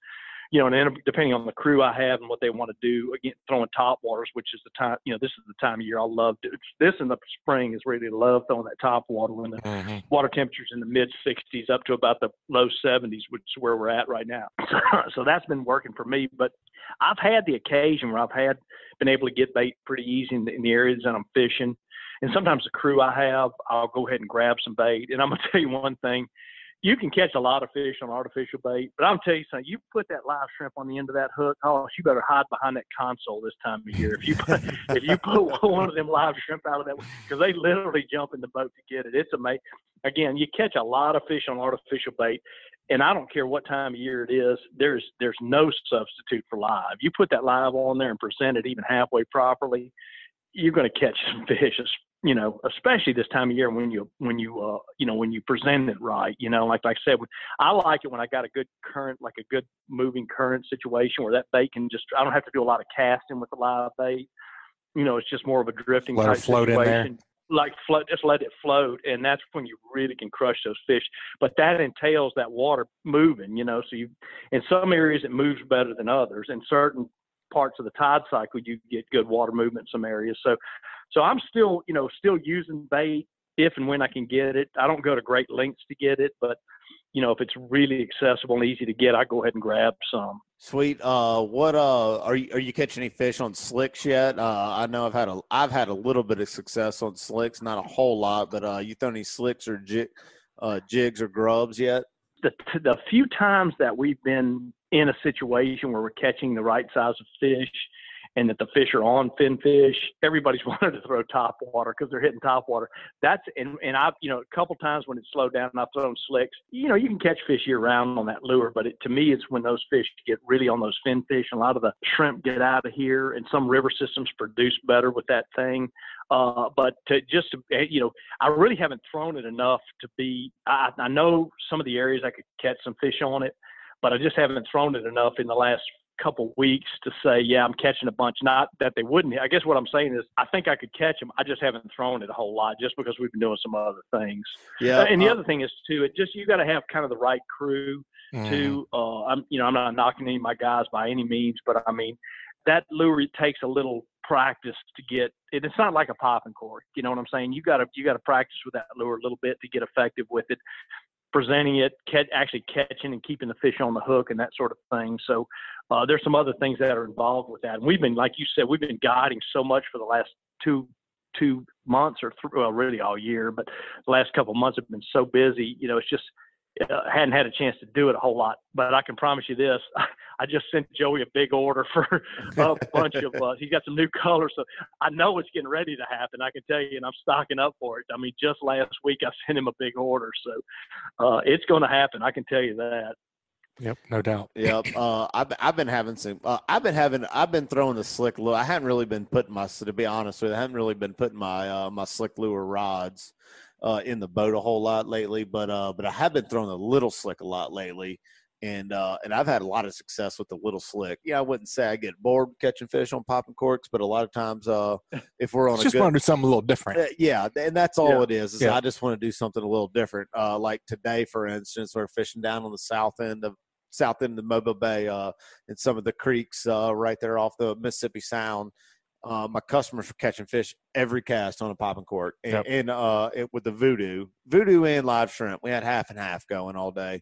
you know, and then depending on the crew I have and what they want to do, again, throwing top waters, which is the time, you know, this is the time of year I love to, this in the spring is really love throwing that top water when the mm-hmm. water temperature's in the mid 60s up to about the low 70s, which is where we're at right now. so that's been working for me. But I've had the occasion where I've had been able to get bait pretty easy in the, in the areas that I'm fishing. And sometimes the crew I have, I'll go ahead and grab some bait. And I'm gonna tell you one thing you can catch a lot of fish on artificial bait, but I'm tell you something. You put that live shrimp on the end of that hook, oh, you better hide behind that console this time of year. If you put, if you put one of them live shrimp out of that, because they literally jump in the boat to get it. It's amazing. Again, you catch a lot of fish on artificial bait, and I don't care what time of year it is. There's there's no substitute for live. You put that live on there and present it even halfway properly, you're going to catch some fish you know, especially this time of year when you when you uh, you know when you present it right, you know, like, like I said, I like it when I got a good current, like a good moving current situation where that bait can just I don't have to do a lot of casting with the live bait. You know, it's just more of a drifting let type float situation. In there. Like float, just let it float, and that's when you really can crush those fish. But that entails that water moving, you know. So you, in some areas, it moves better than others. and certain parts of the tide cycle, you get good water movement in some areas. So so I'm still, you know, still using bait if and when I can get it. I don't go to great lengths to get it, but you know, if it's really accessible and easy to get, I go ahead and grab some. Sweet. Uh, what uh, are you are you catching any fish on slicks yet? Uh, I know I've had a I've had a little bit of success on slicks, not a whole lot, but uh, you throw any slicks or jig, uh, jigs or grubs yet? The the few times that we've been in a situation where we're catching the right size of fish and that the fish are on fin fish. Everybody's wanted to throw top water because they're hitting top water. That's and and I've you know a couple times when it slowed down I've thrown slicks. You know you can catch fish year round on that lure, but it, to me it's when those fish get really on those fin fish. A lot of the shrimp get out of here, and some river systems produce better with that thing. Uh, but to just to, eh, you know, I really haven't thrown it enough to be. I, I know some of the areas I could catch some fish on it, but I just haven't thrown it enough in the last couple weeks to say, yeah, I'm catching a bunch. Not that they wouldn't. I guess what I'm saying is, I think I could catch them. I just haven't thrown it a whole lot, just because we've been doing some other things. Yeah. Uh, and the uh, other thing is too, it just you got to have kind of the right crew. Mm. To, uh, I'm, you know, I'm not knocking any of my guys by any means, but I mean, that lure takes a little practice to get it. It's not like a popping cork. You know what I'm saying? You got to you got to practice with that lure a little bit to get effective with it presenting it, catch, actually catching and keeping the fish on the hook and that sort of thing. So uh, there's some other things that are involved with that. And we've been, like you said, we've been guiding so much for the last two two months or th- well, really all year, but the last couple months have been so busy. You know, it's just uh, hadn't had a chance to do it a whole lot. But I can promise you this: I just sent Joey a big order for a bunch of. Uh, he's got some new colors, so I know it's getting ready to happen. I can tell you, and I'm stocking up for it. I mean, just last week I sent him a big order, so uh, it's going to happen. I can tell you that. Yep, no doubt. Yep. Uh, I've I've been having some. Uh, I've been having. I've been throwing the slick lure. I haven't really been putting my. To be honest with you, I haven't really been putting my uh, my slick lure rods uh, in the boat a whole lot lately. But uh, but I have been throwing the little slick a lot lately, and uh, and I've had a lot of success with the little slick. Yeah, I wouldn't say I get bored catching fish on popping corks, but a lot of times, uh, if we're on, just want to do something a little different. Uh, yeah, and that's all yeah. it is. is yeah. I just want to do something a little different. Uh, like today, for instance, we're fishing down on the south end of south end of Mobile Bay uh, in some of the creeks uh, right there off the Mississippi Sound. Uh, my customers were catching fish every cast on a popping cork, and, yep. and uh, it, with the Vudu, Vudu and live shrimp, we had half and half going all day.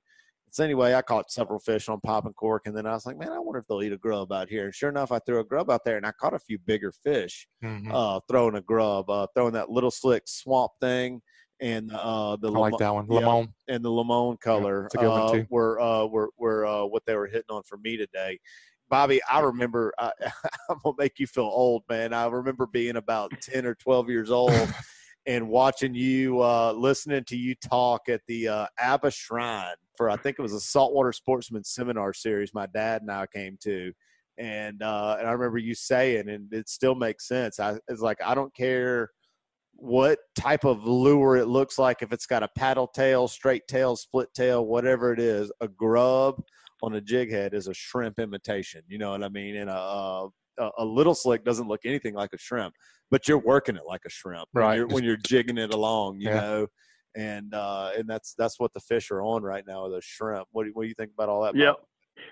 So anyway, I caught several fish on popping cork, and then I was like, man, I wonder if they'll eat a grub out here. And sure enough, I threw a grub out there, and I caught a few bigger fish mm-hmm. uh, throwing a grub, uh, throwing that little slick swamp thing and uh, the I like that one, lemon yeah, and the lemon color yeah, uh, were uh, were were uh, what they were hitting on for me today. Bobby, I remember. I, I'm gonna make you feel old, man. I remember being about ten or twelve years old. and watching you, uh, listening to you talk at the uh, Abba Shrine for, I think it was a saltwater sportsman seminar series my dad and I came to. And, uh, and I remember you saying, and it still makes sense. I, it's like, I don't care what type of lure it looks like if it's got a paddle tail, straight tail, split tail, whatever it is. A grub on a jig head is a shrimp imitation. You know what I mean? And a, a, a little slick doesn't look anything like a shrimp, but you're working it like a shrimp Right. when you're, when you're jigging it along. You Yeah. know. And uh, and that's that's what the fish are on right now, the shrimp. What do you, what do you think about all that? Yep.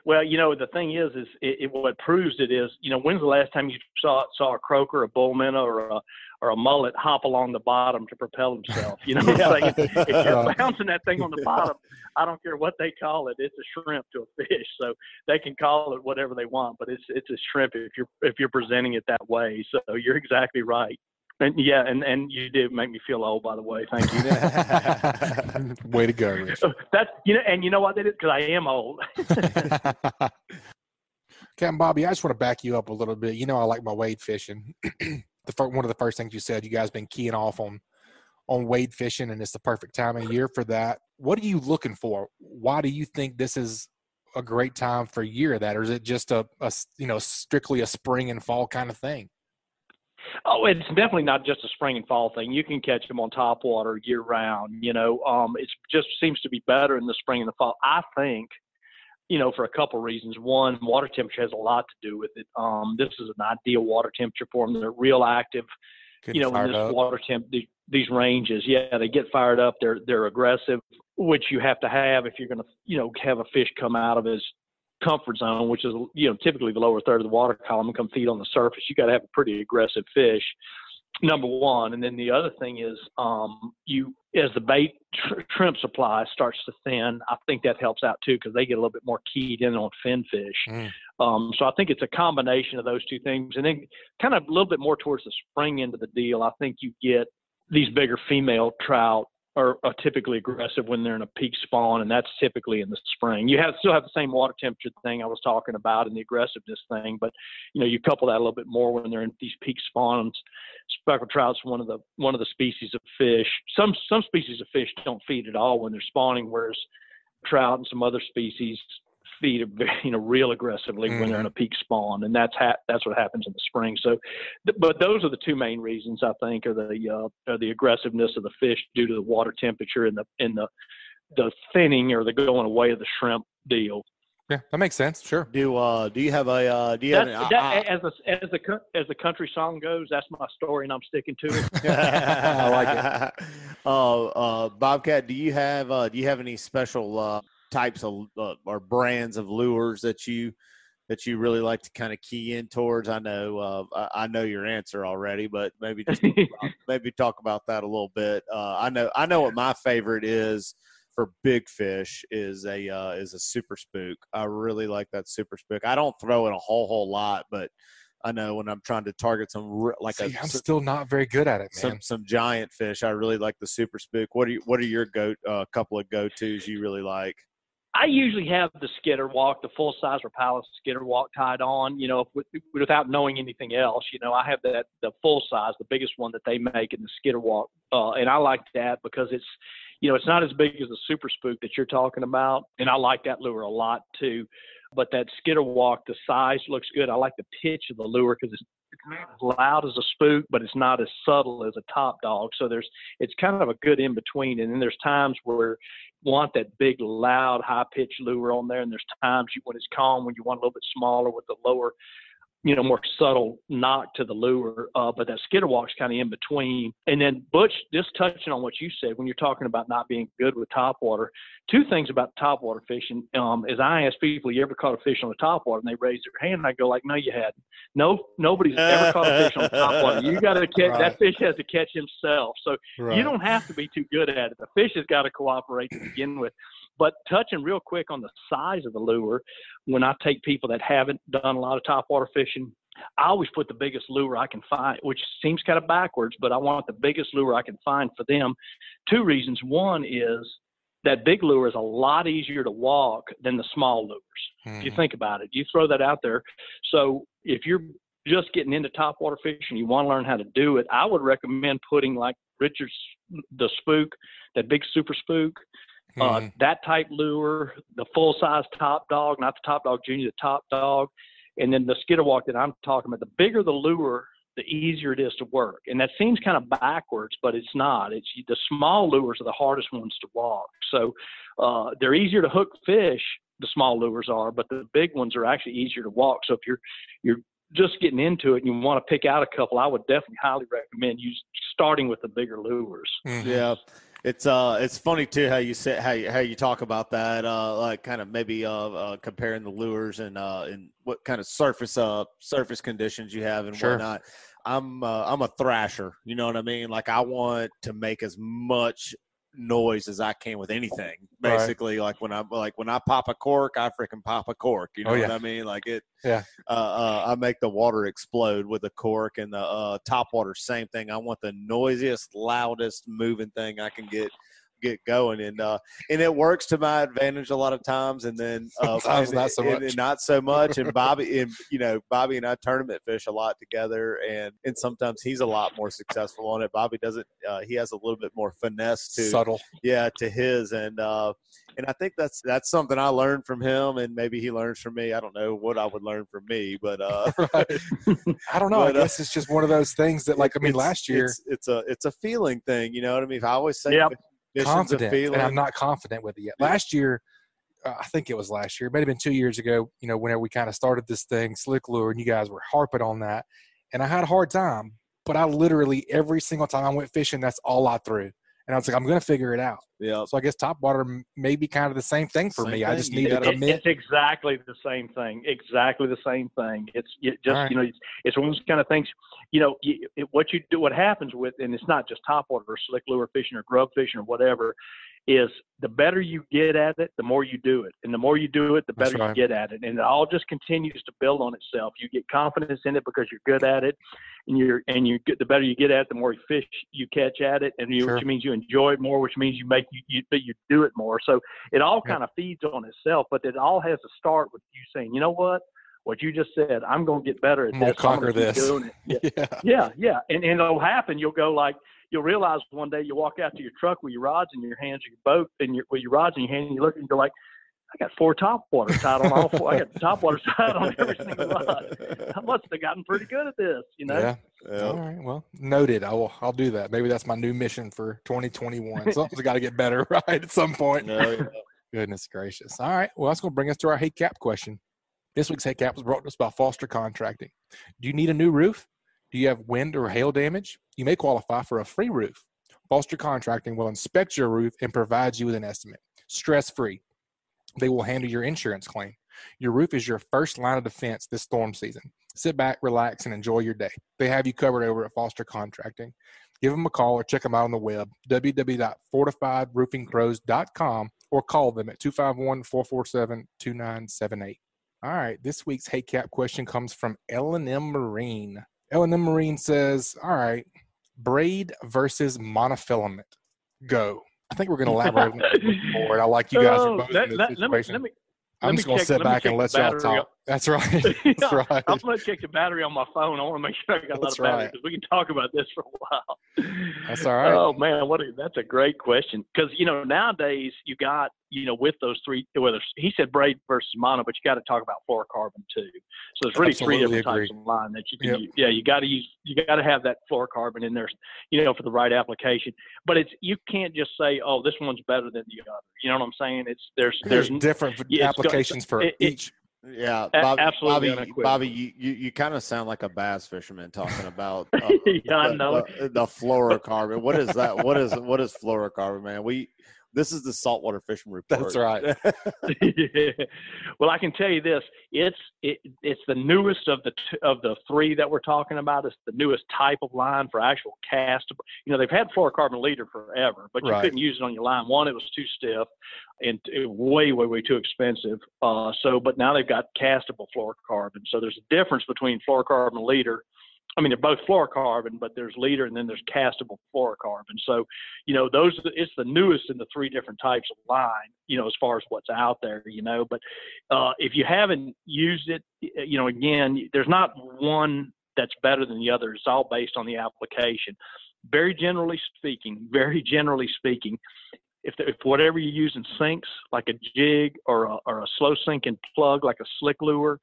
Well, you know, the thing is, is it, it, what proves it is, you know, when's the last time you saw saw a croaker, a bull minnow, or a or a mullet hop along the bottom to propel himself? You know, what I'm saying? if you're bouncing that thing on the bottom, I don't care what they call it, it's a shrimp to a fish. So they can call it whatever they want, but it's it's a shrimp if you're if you're presenting it that way. So you're exactly right. And yeah, and and you did make me feel old, by the way. Thank you. Way to go, Rich. That's you know, and you know what that is because I am old. Captain Bobby, I just want to back you up a little bit. You know, I like my wade fishing. the first, one of the first things you said, you guys been keying off on on wade fishing, and it's the perfect time of year for that. What are you looking for? Why do you think this is a great time for year of that, or is it just a, a you know strictly a spring and fall kind of thing? Oh, it's definitely not just a spring and fall thing. You can catch them on top water year round. You know, um, it just seems to be better in the spring and the fall. I think, you know, for a couple reasons. One, water temperature has a lot to do with it. Um, this is an ideal water temperature for them. They're real active. You know, in this up. water temp, these, these ranges, yeah, they get fired up. They're they're aggressive, which you have to have if you're going to, you know, have a fish come out of his comfort zone, which is you know typically the lower third of the water column, and come feed on the surface. You got to have a pretty aggressive fish. Number one, and then the other thing is, um, you as the bait tr- shrimp supply starts to thin, I think that helps out too because they get a little bit more keyed in on fin fish. Mm. Um, so I think it's a combination of those two things, and then kind of a little bit more towards the spring end of the deal. I think you get these bigger female trout are, are typically aggressive when they're in a peak spawn, and that's typically in the spring. You have still have the same water temperature thing I was talking about and the aggressiveness thing, but you know you couple that a little bit more when they're in these peak spawns. Speckled trout's one of the one of the species of fish. Some some species of fish don't feed at all when they're spawning, whereas trout and some other species feed you know real aggressively when they're in a peak spawn, and that's ha- that's what happens in the spring. So, th- but those are the two main reasons I think are the uh, are the aggressiveness of the fish due to the water temperature and the and the the thinning or the going away of the shrimp deal. Yeah, that makes sense. Sure. Do uh do you have a uh do you have That's, an, that, I- as the as the as the country song goes, that's my story, and I'm sticking to it. I like it. Uh, uh, Bobcat, do you have uh, do you have any special uh, types of uh, or brands of lures that you that you really like to kind of key in towards? I know uh, I know your answer already, but maybe just maybe talk about that a little bit. Uh, I know I know what my favorite is for big fish is a uh, is a super spook. I really like that super spook. I don't throw it a whole whole lot, but I know when I'm trying to target some like See, a I'm still not very good at it, man. some some giant fish. I really like the super spook. What are you, what are your go uh, couple of go tos you really like? I usually have the skitter walk, the full size Rapala skitter walk tied on, you know, with, without knowing anything else. You know, I have that the full size, the biggest one that they make in the skitter walk, uh, and I like that because it's, you know, it's not as big as the super spook that you're talking about, and I like that lure a lot too. But that skitter walk, the size looks good. I like the pitch of the lure because it's as loud as a spook, but it's not as subtle as a top dog. So there's it's kind of a good in between. And then there's times where you want that big, loud, high pitched lure on there, and there's times you, when it's calm when you want a little bit smaller with the lower, you know, more subtle knock to the lure. Uh, but that skitter walk's kind of in between. And then Butch, just touching on what you said when you're talking about not being good with topwater, two things about topwater fishing um, is I ask people, "You ever caught a fish on the topwater?" And they raise their hand, and I go like, "No, you hadn't. No, nobody's ever caught a fish on the topwater. You got to catch Right. that fish has to catch himself. So Right. you don't have to be too good at it. The fish has got to cooperate to begin with. But touching real quick on the size of the lure, when I take people that haven't done a lot of topwater fishing, I always put the biggest lure I can find, which seems kind of backwards, but I want the biggest lure I can find for them. Two reasons. One is that big lure is a lot easier to walk than the small lures. If you Mhm. think about it, you throw that out there. So if you're just getting into topwater fishing, you want to learn how to do it, I would recommend putting like Richard's the spook, that big super spook, uh, Mhm. that type lure, the full size top dog, not the top dog junior, the top dog, and then the skitter walk that I'm talking about. The bigger the lure the easier it is to work. And that seems kind of backwards, but it's not. It's the small lures are the hardest ones to walk. So uh, they're easier to hook fish. The small lures are, but the big ones are actually easier to walk. So if you're you're just getting into it and you want to pick out a couple, I would definitely highly recommend you starting with the bigger lures. Mm-hmm. Yeah. It's uh, it's funny too how you say how you, how you talk about that, uh, like kind of maybe uh, uh comparing the lures and uh, and what kind of surface uh surface conditions you have and sure. whatnot. I'm uh, I'm a thrasher, you know what I mean? Like I want to make as much noise as I can with anything. Basically, right. like when I like when I pop a cork, I freaking pop a cork. You know oh, yeah. what I mean? Like it. Yeah. Uh, uh, I make the water explode with a cork, and the uh, top water, same thing. I want the noisiest, loudest moving thing I can get get going and uh and it works to my advantage a lot of times and then uh and, not so much and, and not so much and bobby and you know bobby and i tournament fish a lot together and and sometimes he's a lot more successful on it. Bobby doesn't uh, he has a little bit more finesse to subtle. Yeah to his and uh and i think that's that's something i learned from him and maybe he learns from me. I don't know what i would learn from me but uh i don't know. but, i uh, guess uh, it's just one of those things that like i mean last year it's, it's, a it's a feeling thing you know what i mean? I always say yep confident, and I'm not confident with it yet. Last year, uh, I think it was last year, it may have been two years ago. You know, whenever we kind of started this thing, slick lure, and you guys were harping on that, and I had a hard time. But I literally every single time I went fishing, that's all I threw. And I was like, I'm going to figure it out. Yeah. So I guess top water may be kind of the same thing for same me. Thing. I just need to commit. It's exactly the same thing. Exactly the same thing. It's it just right. you know it's, it's one of those kind of things. You know it, what you do, what happens with, and it's not just top water or slick lure fishing or grub fishing or whatever is the better you get at it, the more you do it. And the more you do it, the better right. you get at it. And it all just continues to build on itself. You get confidence in it because you're good at it. And you're and you get the better you get at it, the more fish you catch at it, and you, sure. which means you enjoy it more, which means you make you you, you do it more. So it all kind of feeds on itself, but it all has to start with you saying, you know what, what you just said, I'm going to get better at this. Conquer this. Yeah. yeah. yeah, yeah, and and it'll happen. You'll go like you'll realize one day you walk out to your truck with your rods in your hands, your boat, and your with your rods in your hand, and you look and you're like, I got four top water tied on all four. I got the top water tied on every single rod. I must have gotten pretty good at this, you know. Yeah. yeah. All right. Well, noted. I will. I'll do that. Maybe that's my new mission for 2021. Something's got to get better, right? At some point. No, yeah. Goodness gracious. All right. Well, that's going to bring us to our Hey Cap question. This week's Hey Cap was brought to us by Foster Contracting. Do you need a new roof? Do you have wind or hail damage? You may qualify for a free roof. Foster Contracting will inspect your roof and provide you with an estimate. Stress free. They will handle your insurance claim. Your roof is your first line of defense this storm season. Sit back, relax, and enjoy your day. They have you covered over at Foster Contracting. Give them a call or check them out on the web, www.fortifiedroofingpros.com, or call them at 251 447 2978. All right, this week's Hey Cap question comes from Ellen M. Marine. Ellen Marine says, "All right, braid versus monofilament. Go." I think we're going to elaborate more. I like you guys are both in this situation. Let me, let me, I'm just going to sit back and let y'all talk. That's right. That's right. I'm going to check the battery on my phone. I want to make sure I got a lot of battery because we can talk about this for a while. That's all right. Oh man, what a, that's a great question. Because you know nowadays you got you know with those three whether he said braid versus mono, but you got to talk about fluorocarbon too. So there's really Absolutely three different agree. types of line that you can. Yep. Use. Yeah, you got to use. You got to have that fluorocarbon in there, you know, for the right application. But it's you can't just say, oh, this one's better than the other. You know what I'm saying? It's there's there's, there's different applications for it, each. Yeah, Bobby, Absolutely Bobby, Bobby, you, you, you kind of sound like a bass fisherman talking about uh, yeah, know. The, the, fluorocarbon. What is that? What is what is fluorocarbon, man? We this is the saltwater fishing report. That's right. yeah. Well, I can tell you this: it's it, it's the newest of the t- of the three that we're talking about. It's the newest type of line for actual cast. You know, they've had fluorocarbon leader forever, but you right. couldn't use it on your line. One, it was too stiff, and way, way, way too expensive. Uh, so, but now they've got castable fluorocarbon. So there's a difference between fluorocarbon leader I mean, they're both fluorocarbon, but there's leader and then there's castable fluorocarbon. So, you know, those it's the newest in the three different types of line, you know, as far as what's out there, you know. But uh, if you haven't used it, you know, again, there's not one that's better than the other. It's all based on the application. Very generally speaking, very generally speaking, if, if whatever you use in sinks, like a jig or a, or a slow sinking plug, like a slick lure,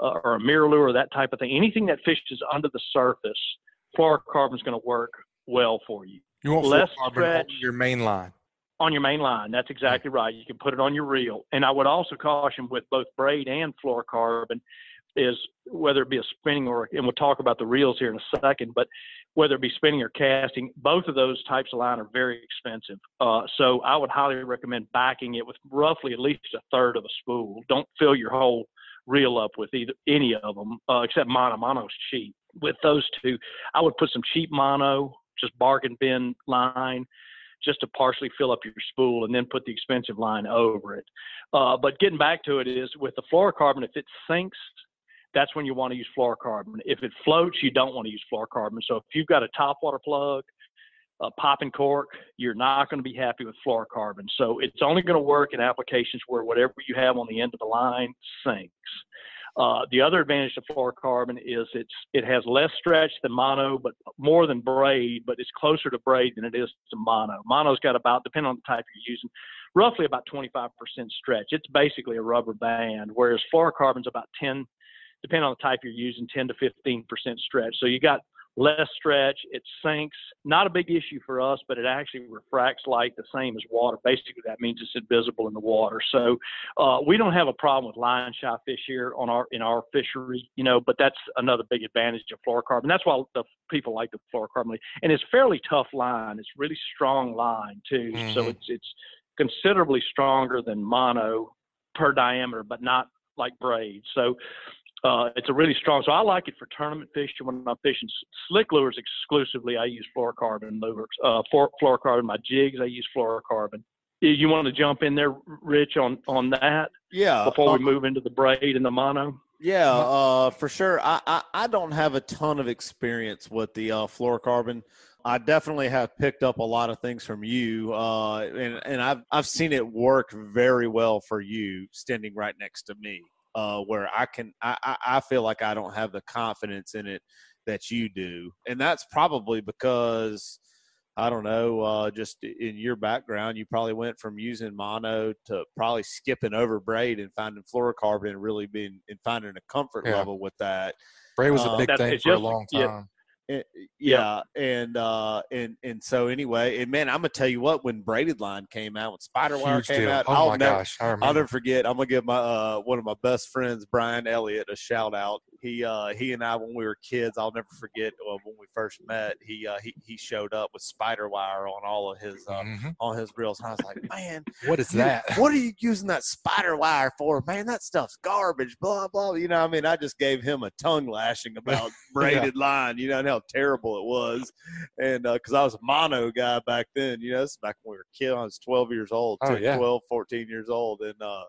uh, or a MirrOlure, or that type of thing. Anything that fishes under the surface, fluorocarbon is going to work well for you. You want Less fluorocarbon on your main line. On your main line, that's exactly right. You can put it on your reel. And I would also caution with both braid and fluorocarbon is whether it be a spinning or, and we'll talk about the reels here in a second, but whether it be spinning or casting, both of those types of line are very expensive. Uh, so I would highly recommend backing it with roughly at least a third of a spool. Don't fill your whole reel up with either any of them, uh, except mono. Mono's cheap. With those two, I would put some cheap mono, just bargain bin line, just to partially fill up your spool, and then put the expensive line over it. Uh, but getting back to it is with the fluorocarbon, if it sinks, that's when you want to use fluorocarbon. If it floats, you don't want to use fluorocarbon. So if you've got a topwater plug, a popping cork, you're not going to be happy with fluorocarbon. So it's only going to work in applications where whatever you have on the end of the line sinks. Uh, the other advantage of fluorocarbon is it's it has less stretch than mono, but more than braid, but it's closer to braid than it is to mono. Mono's got about, depending on the type you're using, roughly about 25% stretch. It's basically a rubber band, whereas fluorocarbon's about 10, depending on the type you're using, 10 to 15% stretch. So you got less stretch, it sinks. Not a big issue for us, but it actually refracts light the same as water. Basically, that means it's invisible in the water. So uh, we don't have a problem with line shy fish here on our in our fishery, you know. But that's another big advantage of fluorocarbon. That's why the people like the fluorocarbon, and it's fairly tough line. It's really strong line too. So Mhm. it's it's considerably stronger than mono per diameter, but not like braid. So uh, it's a really strong. So I like it for tournament fishing when I'm fishing slick lures exclusively. I use fluorocarbon lures. Uh, for, fluorocarbon. My jigs I use fluorocarbon. You- You want to jump in there, Rich, on on that Yeah. before um, we move into the braid and the mono? Yeah, uh, for sure. I, I, I don't have a ton of experience with the uh, fluorocarbon. I definitely have picked up a lot of things from you, uh, and and I've I've seen it work very well for you standing right next to me, uh, where I can I, I I feel like I don't have the confidence in it that you do, and that's probably because I don't know, uh, just in your background, you probably went from using mono to probably skipping over braid and finding fluorocarbon and really being and finding a comfort Yeah. level with that. Braid was Uh, a big That's- thing it's for a just- long yeah. Eh, yeah, and uh, and and so anyway, and man, I'm gonna tell you what, when braided line came out, when SpiderWire came deal. out, Oh I'll my never, gosh, I I'll never forget. I'm gonna give my uh, one of my best friends, Brian Elliott, a shout out. He uh, he and I, when we were kids, I'll never forget uh, when we first met. He uh, he he showed up with SpiderWire on all of his uh, Mhm. on his reels, and I was like, man, What is that? what are you using that spider wire for, man? That stuff's garbage. Blah blah. You know, I mean, I just gave him a tongue lashing about braided line. You know, and how terrible it was. And because I was a mono guy back then, you know, this is back when we were kids. I was 12 years old, Oh, yeah. 12, 14 years old, and uh,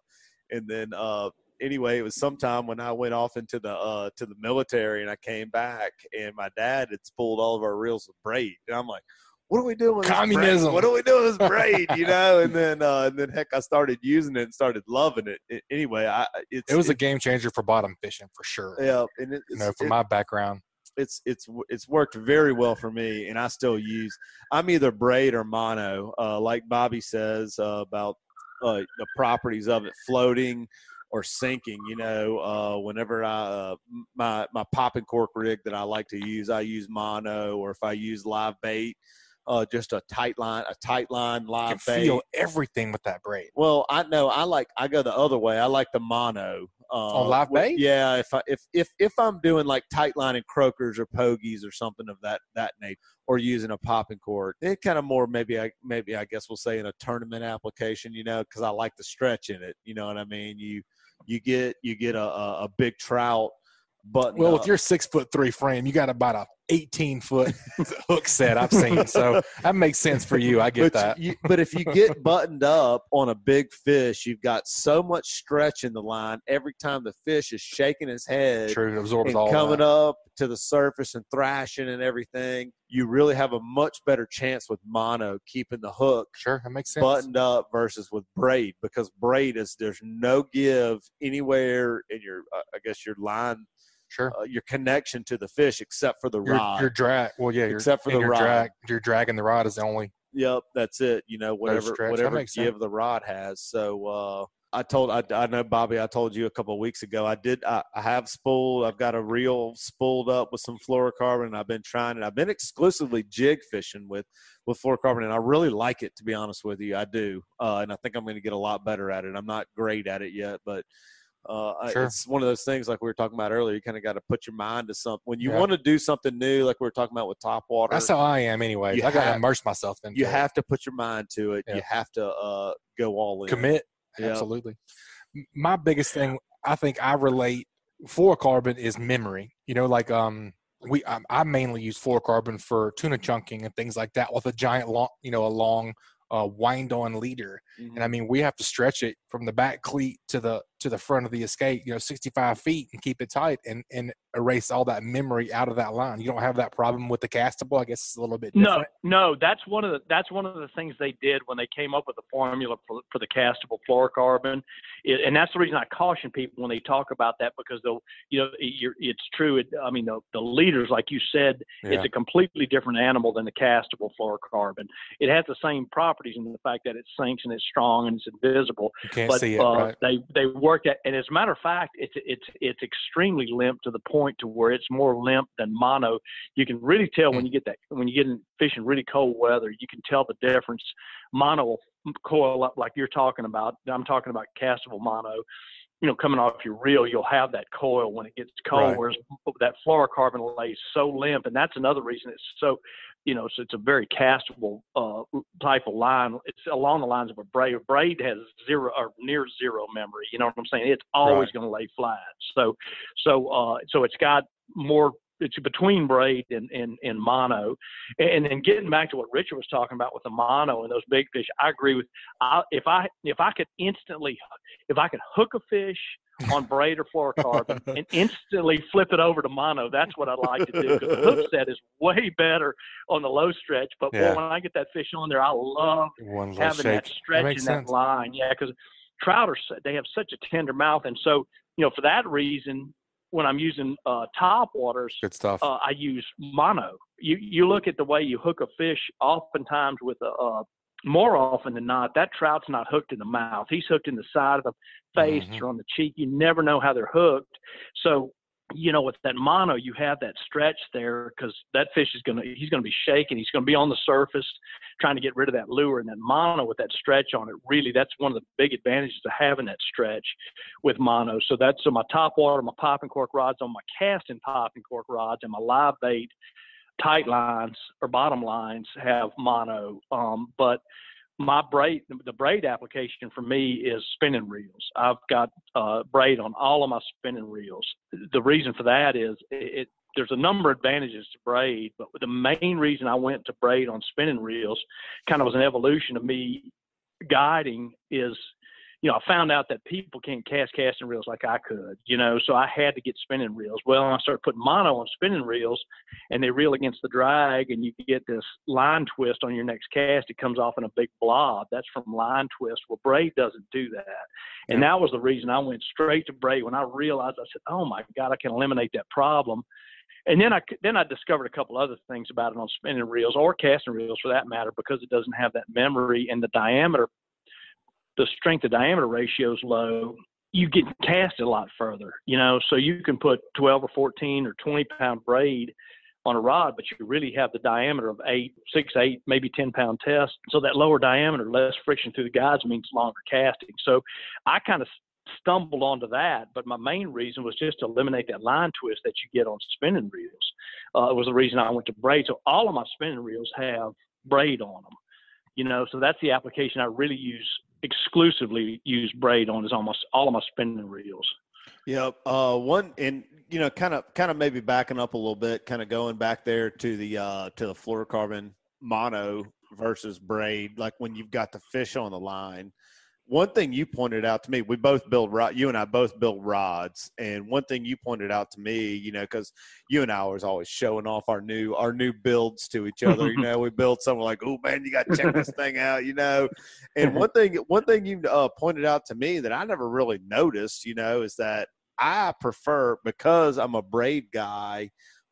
and then uh, anyway, it was sometime when I went off into the uh, to the military, and I came back, and my dad had spooled all of our reels with braid, and I'm like. What are we doing with? Communism. What are we doing with this braid? You know, and then uh, and then heck, I started using it and started loving it. it anyway, I it's It was a game changer for bottom fishing for sure. yeah, and it, You know, from it- my background. It's it's it's worked very well for me, and I still use. I'm either braid or mono, uh, like Bobby says uh, about uh, the properties of it floating or sinking. You know, uh, whenever I uh, my my popping cork rig that I like to use, I use mono, or if I use live bait, uh, just a tight line, a tight line You live bait. feel everything with that braid. Well, I know I like I go the other way. I like the mono. Uh, On live bait? Yeah, if I if if if I'm doing like tight line and croakers or pogies or something of that that nature, or using a popping cork, it kind of more maybe I maybe I guess we'll say in a tournament application, you know, because I like the stretch in it. You know what I mean? You you get you get a a, a big trout. But Well, with your six foot three frame, you got about a 18 foot hook set I've seen. So that makes sense for you. I get but that. You, but if you get buttoned up on a big fish, you've got so much stretch in the line every time the fish is shaking his head True, it absorbs all coming that. up to the surface and thrashing and everything. You really have a much better chance with mono keeping the hook Sure, that makes sense. buttoned up versus with braid because braid is there's no give anywhere in your uh, I guess your line sure. uh, your connection to the fish except for the Your, rod. your drag, well, yeah, Except for the your rod. drag, your dragging the rod is the only. Yep, that's it. You know, whatever whatever give sense. the rod has. So uh I told I, I know Bobby. I told you a couple of weeks ago. I did. I, I have spooled. I've got a reel spooled up with some fluorocarbon. I've been trying it. I've been exclusively jig fishing with with fluorocarbon, and I really like it. To be honest with you, I do. Uh, and I think I'm going to get a lot better at it. I'm not great at it yet, but uh, sure. it's one of those things like we were talking about earlier. You kind of got to put your mind to something when you yeah. want to do something new, like we were talking about with top water. That's how I am, anyway. I got to immerse myself in. You it. have to put your mind to it. Yeah. You have to uh, go all in. Commit. Absolutely. My biggest thing, I think, I relate fluorocarbon is memory. You know, like um, we I, I mainly use fluorocarbon for tuna chunking and things like that with a giant long, you know, a long uh, wind on leader. Mm-hmm. And I mean, we have to stretch it from the back cleat to the to the front of the escape, you know, 65 feet and keep it tight and, and erase all that memory out of that line. You don't have that problem with the castable. I guess it's a little bit different. No, no, that's one of the, that's one of the things they did when they came up with the formula for, for the castable fluorocarbon. It, and that's the reason I caution people when they talk about that, because they'll, you know, it's true. It, I mean, the, the leaders, like you said, yeah. it's a completely different animal than the castable fluorocarbon. It has the same properties in the fact that it sinks and it's strong and it's invisible. You can't but, see it, uh, right? They, they work at, and as a matter of fact, it's it's it's extremely limp to the point to where it's more limp than mono. You can really tell when hmm. you get that when you get in fishing really cold weather, you can tell the difference. Mono will coil up like you're talking about. I'm talking about castable mono you know, coming off your reel, you'll have that coil when it gets cold, right. whereas that fluorocarbon lays so limp, and that's another reason it's so, you know, so it's a very castable uh, type of line. It's along the lines of a braid. A braid has zero or near zero memory. You know what I'm saying? It's always right. going to lay flat. So, so, uh, so it's got more it's between braid and, and, and mono. And then getting back to what Richard was talking about with the mono and those big fish, I agree with. I, if I if I could instantly, if I could hook a fish on braid or fluorocarbon and instantly flip it over to mono, that's what I'd like to do. Because the hook set is way better on the low stretch. But yeah. boy, when I get that fish on there, I love having that stretch that in sense. that line. Yeah, because trout are they have such a tender mouth, and so you know for that reason when I'm using uh, top waters, good stuff. Uh, I use mono. You you look at the way you hook a fish. Oftentimes, with a uh, more often than not, that trout's not hooked in the mouth. He's hooked in the side of the face mm-hmm. or on the cheek. You never know how they're hooked. So you know, with that mono, you have that stretch there because that fish is gonna he's gonna be shaking. He's gonna be on the surface trying to get rid of that lure. And that mono with that stretch on it, really, that's one of the big advantages of having that stretch with mono. So that's so my top water, my popping cork rods on my casting popping cork rods, and my live bait tight lines or bottom lines have mono. Um, but my braid, the braid application for me is spinning reels. I've got uh, braid on all of my spinning reels. The reason for that is it, it, there's a number of advantages to braid, but the main reason I went to braid on spinning reels kind of was an evolution of me guiding is you know, I found out that people can't cast casting reels like I could, you know, so I had to get spinning reels. Well, I started putting mono on spinning reels and they reel against the drag and you get this line twist on your next cast. It comes off in a big blob. That's from line twist. Well, braid doesn't do that. And that was the reason I went straight to braid when I realized I said, oh my God, I can eliminate that problem. And then I then I discovered a couple other things about it on spinning reels or casting reels for that matter because it doesn't have that memory and the diameter the strength to diameter ratio is low, you get cast a lot further, you know, so you can put 12 or 14 or 20 pound braid on a rod, but you really have the diameter of eight, six, eight, maybe 10 pound test. So that lower diameter, less friction through the guides means longer casting. So I kind of stumbled onto that, but my main reason was just to eliminate that line twist that you get on spinning reels. Uh, it was the reason I went to braid. So all of my spinning reels have braid on them, you know, so that's the application I really use exclusively use braid on is almost all of my spinning reels. Yep. Uh, one and you know, kind of, kind of maybe backing up a little bit, kind of going back there to the uh, to the fluorocarbon mono versus braid, like when you've got the fish on the line one thing you pointed out to me, we both build rod. You and I both build rods, and one thing you pointed out to me, you know, because you and I was always showing off our new our new builds to each other. you know, we built something like, oh man, you got to check this thing out, you know. And one thing, one thing you uh, pointed out to me that I never really noticed, you know, is that I prefer because I'm a braid guy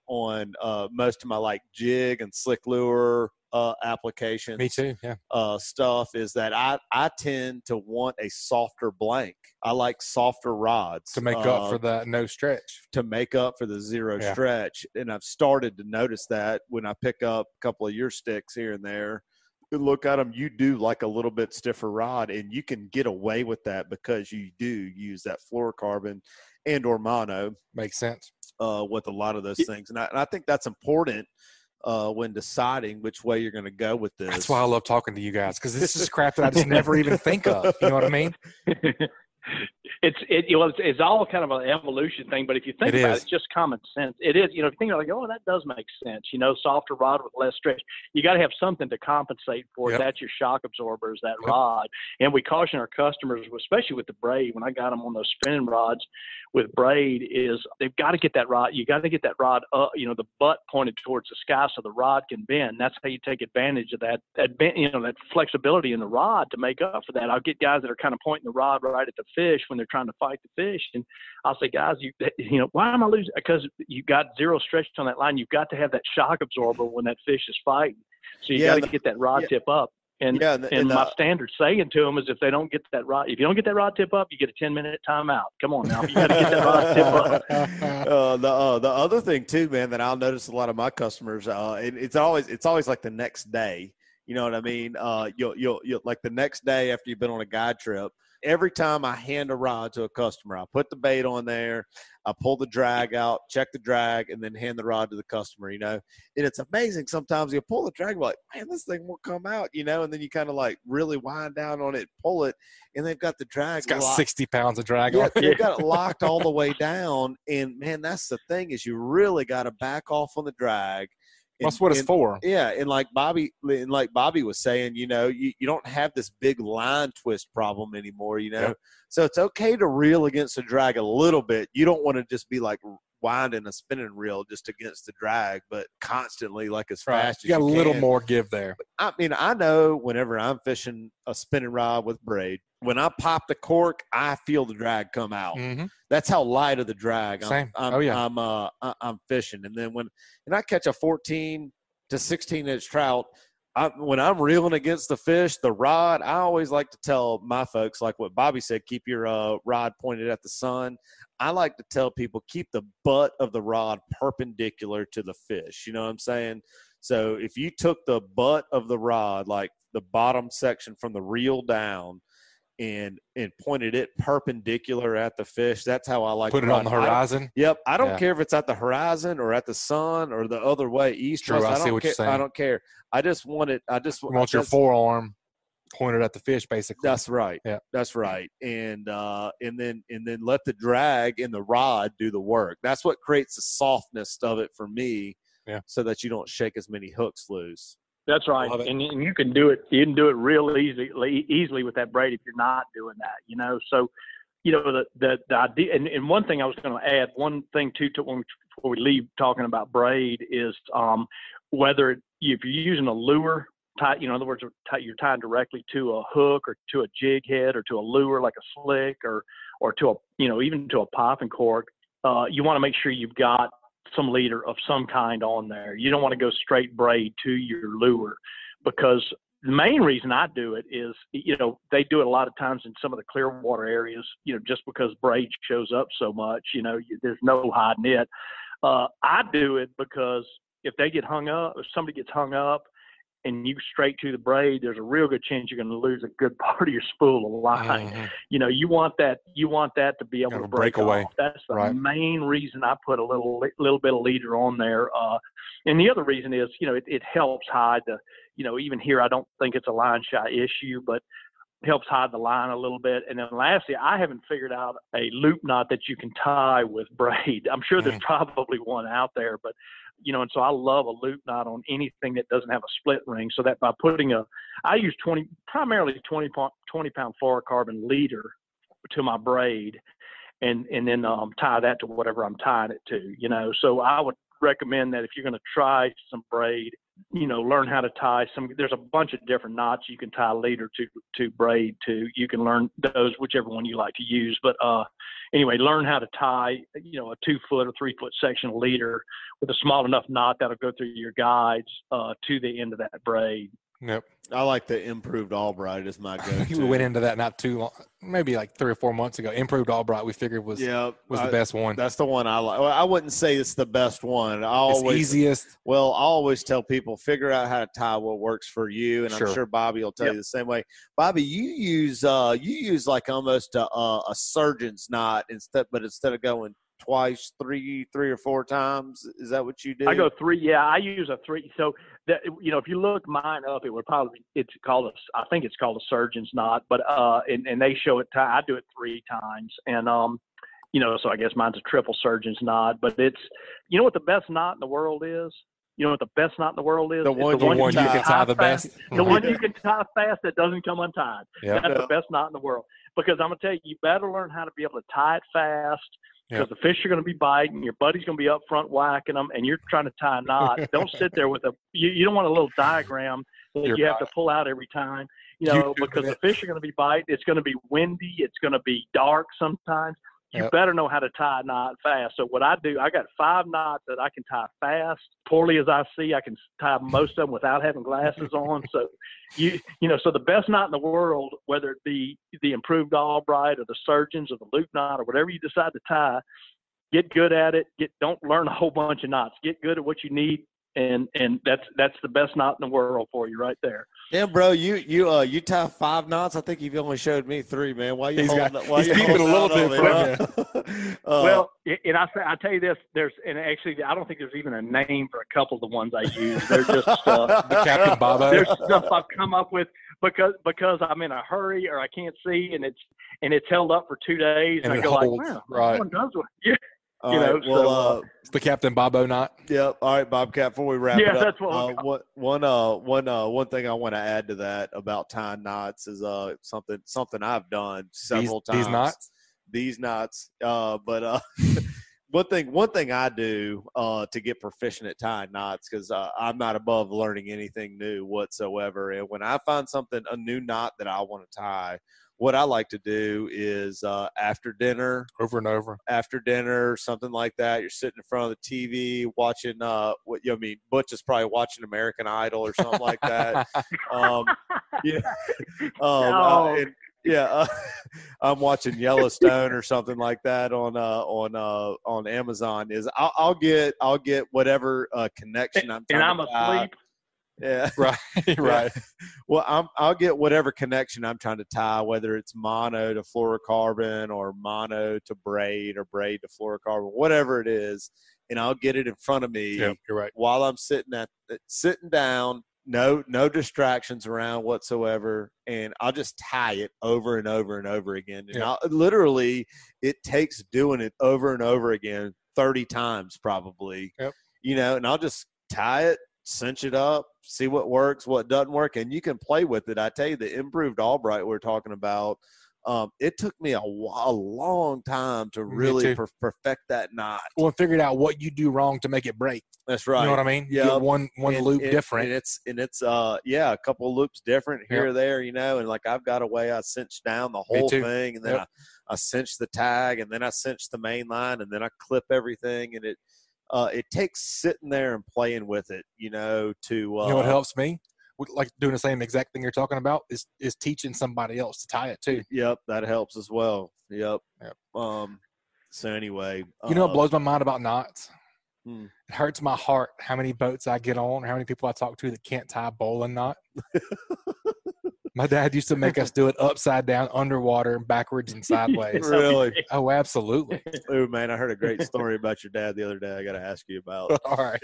on uh, most of my like jig and slick lure uh, applications. Me too. Yeah. Uh, stuff is that I I tend to want a softer blank. I like softer rods To make uh, up for the no stretch. to make up for the zero Yeah. stretch. And I've started to notice that when I pick up a couple of your sticks here and there. Look at them. You do like a little bit stiffer rod, and you can get away with that because you do use that fluorocarbon and or mono Makes sense. uh, with a lot of those things. And I, and I think that's important uh, when deciding which way you're going to go with this. That's why I love talking to you guys because this is crap that I just never even think of. You know what I mean? it's it you know, it's, it's all kind of an evolution thing, but if you think It about is. it, it's just common sense. It is, you know, if you think about it, like, oh, that does make sense. You know, softer rod with less stretch. You got to have something to compensate for. Yep. That's your shock absorbers, that Yep. rod. And we caution our customers, especially with the braid. When I got them on those spinning rods with braid, is they've got to get that rod. You got to get that rod up. You know, the butt pointed towards the sky so the rod can bend. That's how you take advantage of that. That you know, that flexibility in the rod to make up for that. I'll get guys that are kind of pointing the rod right at the fish when they're trying to fight the fish, and I'll say, guys, you you know, why am I losing? Because you got zero stretch on that line. You've got to have that shock absorber when that fish is fighting. So you Yeah, got to get that rod yeah. tip up. And Yeah, and and and my the- standard saying to them is, if they don't get that rod, if you don't get that rod tip up, you get a ten minute timeout. Come on now, you got to get that rod tip up. uh, the uh, the other thing too, man, that I'll notice a lot of my customers, uh, and it's always it's always like the next day. You know what I mean? Uh, you'll you'll you'll like the next day after you've been on a guide trip. Every time I hand a rod to a customer, I put the bait on there, I pull the drag out, check the drag, and then hand the rod to the customer. You know, and it's amazing. Sometimes you pull the drag, like, man, this thing won't come out. You know, and then you kind of like really wind down on it, pull it, and they've got the drag. It's got locked- 60 pounds of drag yeah, on it. they've got it locked all the way down. And man, that's the thing is you really got to back off on the drag. And- That's what it's and- for. Yeah, and like Bobby, and like Bobby was saying, you know, you, you don't have this big line twist problem anymore. You know, Yep. so it's okay to reel against the drag a little bit. You don't want to just be like winding a spinning reel just against the drag, but constantly like as Right. fast You got a you little more give there. I mean, I know whenever I'm fishing a spinning rod with braid, when I pop the cork, I feel the drag come out. hmm That's how light of the drag I'm, Same. I'm, Oh, yeah. I'm, uh, I'm fishing. And then when and I catch a 14 to 16 inch trout, I, when I'm reeling against the fish, the rod, I always like to tell my folks, like what Bobby said, keep your uh, rod pointed at the sun. I like to tell people keep the butt of the rod perpendicular to the fish. You know what I'm saying? So if you took the butt of the rod, like the bottom section from the reel down, and and pointed it perpendicular at the fish, that's how I like Put it on the rod. I horizon. Yep, I don't Yeah. care if it's at the horizon or at the sun or the other way, east. True, west. I see don't what care. you're saying. I don't care. I just want it. I just You want your that's- forearm pointed at the fish, basically. That's right. Yeah. that's right. And uh, and then and then let the drag and the rod do the work. That's what creates the softness of it for me. Yeah. So that you don't shake as many hooks loose. That's right, and, and you can do it. You can do it real easily, easily with that braid if you're not doing that. You know, so you know the the, the idea. And, and one thing I was going to add, one thing too, to when we, before we leave talking about braid is um, whether if you're using a lure, tie, you know, in other words, you're tied directly to a hook or to a jig head or to a lure like a slick or or to a you know even to a popping cork. Uh, you want to make sure you've got some leader of some kind on there. You don't want to go straight braid to your lure because the main reason I do it is, you know, they do it a lot of times in some of the clear water areas, you know, just because braid shows up so much, you know, there's no hiding it. Uh, I do it because if they get hung up, if somebody gets hung up and you straight to the braid, there's a real good chance you're going to lose a good part of your spool of line Mhm. you know you want that you want that to be able to break break away. off. that's the Right. main reason i put a little little bit of leader on there uh and the other reason is you know it, it helps hide the you know even here i don't think it's a line shy issue but helps hide the line a little bit and then lastly i haven't figured out a loop knot that you can tie with braid i'm sure there's Mm. probably one out there but you know and so i love a loop knot on anything that doesn't have a split ring so that by putting a I use 20, primarily 20 pound, 20 pound fluorocarbon leader to my braid and, and then um, tie that to whatever I'm tying it to, you know. So I would recommend that if you're going to try some braid, you know, learn how to tie some. There's a bunch of different knots you can tie leader to to braid to. You can learn those whichever one you like to use. But uh, anyway, learn how to tie, you know, a two foot or three foot section leader with a small enough knot that'll go through your guides uh, to the end of that braid. Yep. I like the improved Albright as my go-to. we went into that not too long, maybe like three or four months ago. Improved Albright, we figured was yeah, was I- the best one. That's the one I like. Well, I wouldn't say it's the best one. I It's easiest. Well, I always tell people figure out how to tie what works for you, and Sure. I'm sure Bobby will tell Yep. you the same way. Bobby, you use uh, you use like almost a, a, a surgeon's knot instead, but instead of going twice, three, three or four times, is that what you do? I go three. Yeah, I use a three. So that you know, if you look mine up, it would probably it's called a. I think it's called a surgeon's knot, but uh, and, and they show it. ti- I do it three times, and um, you know, so I guess mine's a triple surgeon's knot. But it's, you know, what the best knot in the world is. You know what the best knot in the world is? The one The one you can tie the fast- best. The one you can tie fast that doesn't come untied. Yeah. That's Yeah. the best knot in the world. Because I'm gonna tell you, you better learn how to be able to tie it fast. Because the fish are going to be biting, your buddy's going to be up front whacking them, and you're trying to tie a knot. don't sit there with a. You, you don't want a little diagram that You're you have to pull out every time. You You know, do because the fish are going to be biting. It's going to be windy. It's going to be dark sometimes. You Yep. better know how to tie a knot fast. So what I do, I got five knots that I can tie fast. Poorly as I see, I can tie most of them without having glasses on. So you you know, so the best knot in the world, whether it be the improved Albright or the surgeons or the loop knot or whatever you decide to tie, get good at it. Get don't learn a whole bunch of knots. Get good at what you need, and and that's that's the best knot in the world for you right there. Yeah, bro, you you uh you tie five knots. I think you've only showed me three, man. Why you He's holding? got- why he's you peeping a little bit on me. Uh, well, and I say I tell you this, there's and actually I don't think there's even a name for a couple of the ones I use. They're just uh, The Captain Bobo. there's stuff I've come up with because because I'm in a hurry or I can't see and it's and it's held up for two days and, And I go holds, like, wow, right. that one does what? Yeah, all you right, know, well, so, uh, uh, It's the Captain Bobo knot. Yep. All right, Bobcat. Before we wrap Yeah, it up, that's what uh, we'll call one one uh one uh one thing I want to add to that about tying knots is uh something something I've done These, several times. these knots. These knots. Uh, but uh. One thing, one thing I do uh, to get proficient at tying knots because uh, I'm not above learning anything new whatsoever. And when I find something, a new knot that I want to tie, what I like to do is uh, after dinner, Over and over. after dinner, something like that. You're sitting in front of the TV watching uh what you know, I mean Butch is probably watching American Idol or something like that. Um yeah. Um uh, No. and, yeah, uh, I'm watching Yellowstone or something like that on uh on uh on Amazon is I'll, I'll get I'll get whatever uh connection I'm and trying I'm to tie. asleep. Yeah. right. right. Well, I'm, I'll get whatever connection I'm trying to tie, whether it's mono to fluorocarbon or mono to braid or braid to fluorocarbon, whatever it is, and I'll get it in front of me Yep, you're right. while I'm sitting at sitting down, no no distractions around whatsoever, and I'll just tie it over and over and over again. And. I'll, literally, it takes doing it over and over again, thirty times probably. Yep. You know, and I'll just tie it, cinch it up, see what works, what doesn't work, and you can play with it. I tell you, the improved Albright we're talking about. Um, it took me a, a long time to really per- perfect that knot. Well, figured out what you do wrong to make it break. That's right. You know what I mean? Yeah. get one one and- loop and- different. and it's and it's uh yeah a couple loops different here Yep. or there you know and like i've got a way i cinch down the whole thing and then Yep. I, I cinch the tag and then i cinch the main line and then i clip everything and it uh it takes sitting there and playing with it you know to uh you know what helps me? Like doing the same exact thing you're talking about is is teaching somebody else to tie it too. yep that helps as well yep Yep. um so anyway You know uh, what blows my mind about knots? Hmm. It hurts my heart how many boats I get on, or how many people I talk to that can't tie a bowline knot. my dad used to make us do it upside down, underwater, backwards, and sideways. really oh, absolutely. oh man i heard a great story about your dad the other day i gotta ask you about All right.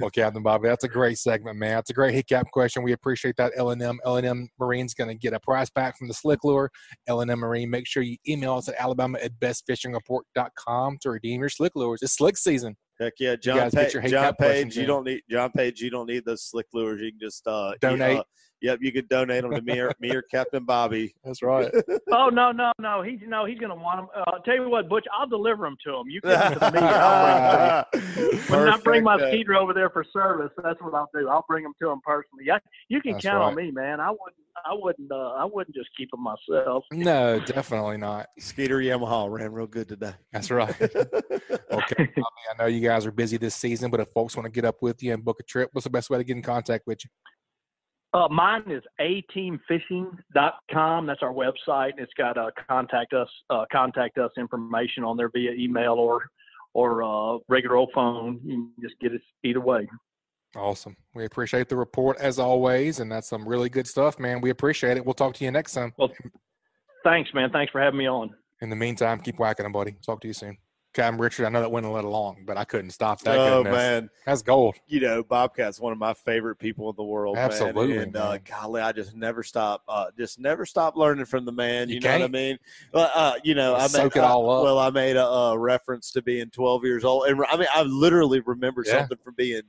well, Captain Bobby, that's a great segment, man. That's a great hit cap question. We appreciate that. L&M, L&M Marine's going to get a prize back from the Slick Lure. L&M Marine, make sure you email us at alabama at bestfishingreport.com to redeem your Slick Lures. It's slick season. Heck yeah, John, Pa- get your hate John Page. You don't need John Page. You don't need those slick lures. You can just uh, Donate. uh, Yep, you could donate them to me or me or Captain Bobby. That's right. Oh no, no, no. He's no, he's gonna want them. Uh, tell you what, Butch, I'll deliver them to him. You can to me. I'll bring them. When I bring my Perfect. skeeter over there for service, that's what I'll do. I'll bring them to him personally. Yeah, you can That's count on me, man. I wouldn't, I wouldn't, uh, I wouldn't just keep them myself. No, definitely not. Skeeter Yamaha ran real good today. That's right. Okay. I, mean, I know you guys are busy this season, but if folks want to get up with you and book a trip, what's the best way to get in contact with you? Uh, mine is ateamfishing.com. That's our website. And it's got uh, contact us, uh, contact us information on there via email or, or uh, regular old phone. You can just get it either way. Awesome. We appreciate the report as always, and that's some really good stuff, man. We appreciate it. We'll talk to you next time. Well, Thanks, man. Thanks for having me on. In the meantime, keep whacking them, buddy. Talk to you soon. Cam Richard, I know that went a little long, but I couldn't stop that. oh goodness. man, That's gold. you know Bobcat's one of my favorite people in the world. Absolutely, man. and uh, golly, I just never stop, uh, just never stop learning from the man. You, You know what I mean? Well, uh, you know, I Soak made, it all uh, up. Well, I made a, uh reference to being 12 years old, and I mean, I literally remember Yeah. something from being